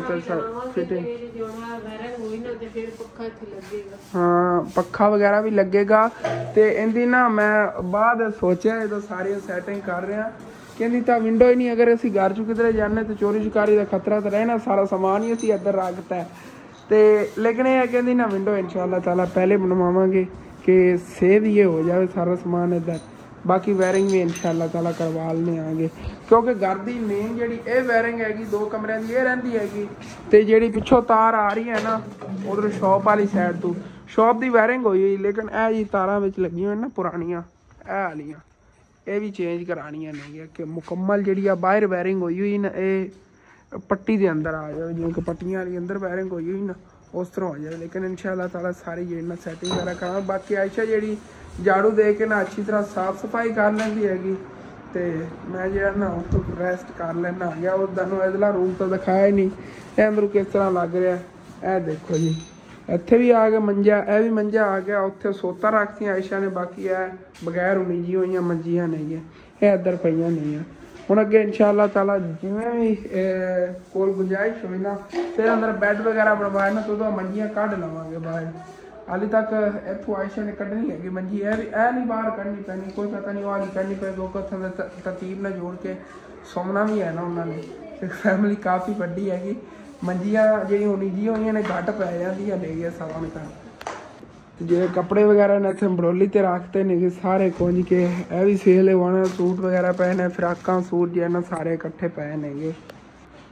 ਪੱਖਾ ਇੱਥੇ ਲੱਗੇਗਾ। ਹਾਂ ਪੱਖਾ ਵਗੈਰਾ ਵੀ ਲੱਗੇਗਾ ਤੇ ਇਹਦੀ ਨਾ ਮੈਂ ਬਾਅਦ ਸੋਚਿਆ ਜਦੋਂ ਸਾਰੀਆਂ ਸੈਟਿੰਗ ਕਰ ਰਿਹਾ। ਕਹਿੰਦੀ ਤਾਂ ਵਿੰਡੋ ਹੀ ਨਹੀਂ ਅਗਰ ਅਸੀਂ ਘਰ ਚੋਂ ਕਿਧਰੇ ਜਾਣੇ ਤੇ ਚੋਰੀ ਚੁਕਾਰੀ ਦਾ ਖਤਰਾ ਤਾਂ ਰਹਿਣਾ ਸਾਰਾ ਸਮਾਨ ਹੀ ਅਸੀਂ ਇੱਧਰ ਰੱਖਤਾ। ਤੇ ਲੇਕਿਨ ਇਹ ਕਹਿੰਦੀ ਨਾ ਵਿੰਡੋ ਇਨਸ਼ਾਅੱਲਾ ਤਾਲਾ ਪਹਿਲੇ ਬਣਵਾਵਾਂਗੇ ਕਿ ਸੇਵ ਹੀ ਹੋ ਜਾਵੇ ਸਾਰਾ ਸਮਾਨ ਇੱਧਰ। ਬਾਕੀ ਵਾਇਰਿੰਗ ਵੀ ਇਨਸ਼ਾਅੱਲਾ ਤਾਲਾ ਕਰਵਾ ਲੈਣੇ ਆਂਗੇ। ਕਿਉਂਕਿ ਘਰ ਦੀ ਮੇਨ ਜਿਹੜੀ ਇਹ ਵਾਇਰਿੰਗ ਹੈਗੀ, ਦੋ ਕਮਰਿਆਂ ਦੀ ਇਹ ਰਹਿੰਦੀ ਹੈਗੀ। ਤੇ ਜਿਹੜੀ ਪਿੱਛੋਂ ਤਾਰ ਆ ਰਹੀ ਹੈ ਨਾ, ਉਧਰ ਸ਼ਾਪ ਵਾਲੀ ਸਾਈਡ ਤੋਂ। ਸ਼ਾਪ ਦੀ ਵਾਇਰਿੰਗ ਹੋਈ ਹੋਈ, ਲੇਕਿਨ ਇਹ ਜੀ ਤਾਰਾਂ ਵਿੱਚ ਲੱਗੀਆਂ ਹੋਈਆਂ ਨਾ ਪੁਰਾਣੀਆਂ, ਇਹ ਵਾਲੀਆਂ। ਇਹ ਵੀ ਚੇਂਜ ਕਰਾਣੀਆਂ ਨੇ ਕਿ ਮੁਕੰਮਲ ਜਿਹੜੀ ਆ ਬਾਹਰ ਵਾਇਰਿੰਗ ਹੋਈ ਹੋਈ ਨਾ, ਇਹ ਪੱਟੀ ਦੇ ਅੰਦਰ ਆ ਜਾਵੇ, ਜਿਵੇਂ ਕਿ ਪੱਟੀਆਂ ਵਾਲੀ ਅੰਦਰ ਵਾਇਰਿੰਗ ਹੋਈ ਹੋਈ ਨਾ, ਉਸ ਤਰ੍ਹਾਂ ਹੋ ਜਾਵੇ। ਲੇਕਿਨ ਇਨਸ਼ਾਅੱਲਾ ਤਾਲਾ ਸਾਰੀ ਜਿਹੜੀ ਨਾ ਸੈਟਿੰਗ ਵਗੈਰਾ ਕਰਾਂ ਬਾਕੀ ਆਇਸ਼ਾ ਜਿਹੜੀ ਝਾੜੂ ਦੇ ਕੇ ਨਾ ਅੱਛੀ ਤਰ੍ਹਾਂ ਸਾਫ਼ ਸਫ਼ਾਈ ਕਰ ਲੈਂਦੀ ਹੈਗੀ ਤੇ ਮੈਂ ਜਿਹੜਾ ਨਾ ਉਸ ਤੋਂ ਰੈਸਟ ਕਰ ਲੈਣਾ ਆ ਗਿਆ ਉਹ ਤੁਹਾਨੂੰ ਇਧਰਲਾ ਰੂਮ ਤਾਂ ਦਿਖਾਇਆ ਹੀ ਨਹੀਂ। ਇਹ ਅੰਦਰ ਕਿਸ ਤਰ੍ਹਾਂ ਲੱਗ ਰਿਹਾ ਇਹ ਦੇਖੋ ਜੀ। ਇੱਥੇ ਵੀ ਆ ਗਿਆ ਮੰਜਾ ਇਹ ਵੀ ਮੰਜਾ ਆ ਗਿਆ ਉੱਥੇ ਸੋਤਾ ਰੱਖਤੀਆਂ ਆਇਸ਼ਾ ਨੇ ਬਾਕੀ ਇਹ ਬਗੈਰ ਉਮੀਜੀ ਹੋਈਆਂ ਮੰਜੀਆਂ ਨਹੀਂ ਹੈ ਇਹ ਇੱਧਰ ਪਈਆਂ ਨਹੀਂ ਆ ਹੁਣ ਅੱਗੇ ਇਨਸ਼ਾਅੱਲਾ ਤਾਲਾ ਜਿਵੇਂ ਵੀ ਅਹ, ਕੋਲ ਗੁੰਜਾਇਸ਼ ਹੋਈ ਨਾ ਫਿਰ ਅੰਦਰ ਬੈੱਡ ਵਗੈਰਾ ਬਣਵਾਇਆ ਨਾ ਤਾਂ ਮੰਜੀਆਂ ਕੱਢ ਲਵਾਂਗੇ ਬਾਹਰ। ਹਾਲੇ ਤੱਕ ਇੱਥੋਂ ਆਇਸ਼ਾ ਨੇ ਕੱਢਣੀ ਹੈਗੀ ਮੰਜੀ। ਇਹ ਵੀ ਇਹ ਨਹੀਂ ਬਾਹਰ ਕੱਢਣੀ ਪੈਣੀ, ਕੋਈ ਪਤਾ ਨਹੀਂ ਉਹ ਵਾਲੀ ਕੱਢਣੀ ਪਏ ਕਿਉਂਕਿ ਕੱਥਾਂ ਦਾ ਤ- ਤਰਤੀਬ ਨਾਲ ਜੋੜ ਕੇ ਸੌਣਾ ਵੀ ਹੈ ਨਾ ਉਹਨਾਂ ਨੇ। ਤੇ ਫੈਮਿਲੀ ਕਾਫੀ ਵੱਡੀ ਹੈਗੀ। ਮੰਜੀਆਂ ਜਿਹੜੀ ਹੋਣੀ ਜੀ ਹੋਈਆਂ ਨੇ, ਘੱਟ ਪੈ ਜਾਂਦੀਆਂ ਨੇ ਸਵਾ ਨੇ ਤਾਂ ਜਿਹੜੇ ਕੱਪੜੇ ਵਗੈਰਾ ਨੇ ਇੱਥੇ ਅੰਬਰੋਲੀ ਤੇ ਰੱਖਤੇ ਨੇ ਸਾਰੇ ਕੁੰਝ ਕੇ, ਇਹ ਵੀ ਸੇਲ ਹੋਣਾ ਸੂਟ ਵਗੈਰਾ ਪਏ ਨੇ, ਫਰਾਕਾਂ, ਸੂਟ ਜਿਹੜੇ ਨਾ, ਸਾਰੇ ਇਕੱਠੇ ਪਏ ਨੇਗੇ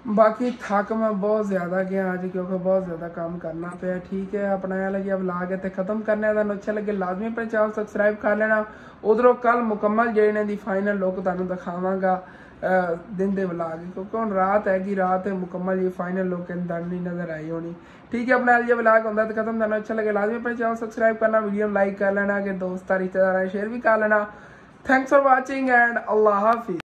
ਬਾਕੀ ਥੱਕ ਮੈਂ ਬਹੁਤ ਜ਼ਿਆਦਾ ਗਿਆ ਅੱਜ ਕਿਉਂਕਿ ਬਹੁਤ ਜ਼ਿਆਦਾ ਕੰਮ ਕਰਨਾ ਪਿਆ। ਠੀਕ ਹੈ, ਆਪਣਾ ਇਹ ਲੱਗਿਆ ਵਲੌਗ ਇੱਥੇ ਖਤਮ ਕਰਨੇ ਦਾ ਅੱਛਾ ਲੱਗੇ ਲਾਜ਼ਮੀ ਆਪਣੇ ਚੈਨਲ ਸਬਸਕ੍ਰਾਈਬ ਕਰ ਲੈਣਾ। ਉਧਰੋਂ ਕੱਲ ਮੁਕੰਮਲ ਜਿਹੜੇ ਨੇ ਦੀ ਫਾਈਨਲ ਲੁੱਕ ਤੁਹਾਨੂੰ ਦਿਖਾਵਾਂਗਾ ਦਿਨ ਦੇ ਵਲੌਗ ਕਿਉਂਕਿ ਹੁਣ ਰਾਤ ਹੈਗੀ, ਰਾਤ ਹੈ ਮੁਕੰਮਲ ਇਹ ਫਾਈਨਲ ਲੁੱਕ ਇੰਦਰ ਨਹੀਂ ਨਜ਼ਰ ਆਈ ਹੋਣੀ। ਠੀਕ ਹੈ, ਆਪਣਾ ਇਹ ਵਲੌਗ ਹੁੰਦਾ ਤੇ ਖਤਮ, ਤੁਹਾਨੂੰ ਅੱਛਾ ਲੱਗੇ ਲਾਜ਼ਮੀ ਆਪਣੇ ਚੈਨਲ ਸਬਸਕ੍ਰਾਈਬ ਕਰਨਾ ਵੀਡੀਓ ਨੂੰ ਲਾਈਕ ਕਰ ਲੈਣਾ ਕਿ ਦੋਸਤਾਂ ਰਿਸ਼ਤੇਦਾਰਾਂ ਸ਼ੇਅਰ ਵੀ ਕਰ ਲੈਣਾ। ਥੈਂਕਸ ਫॉर ਵਾਚਿੰਗ ਐਂਡ ਅੱਲਾਹ ਹਾਫਿਜ਼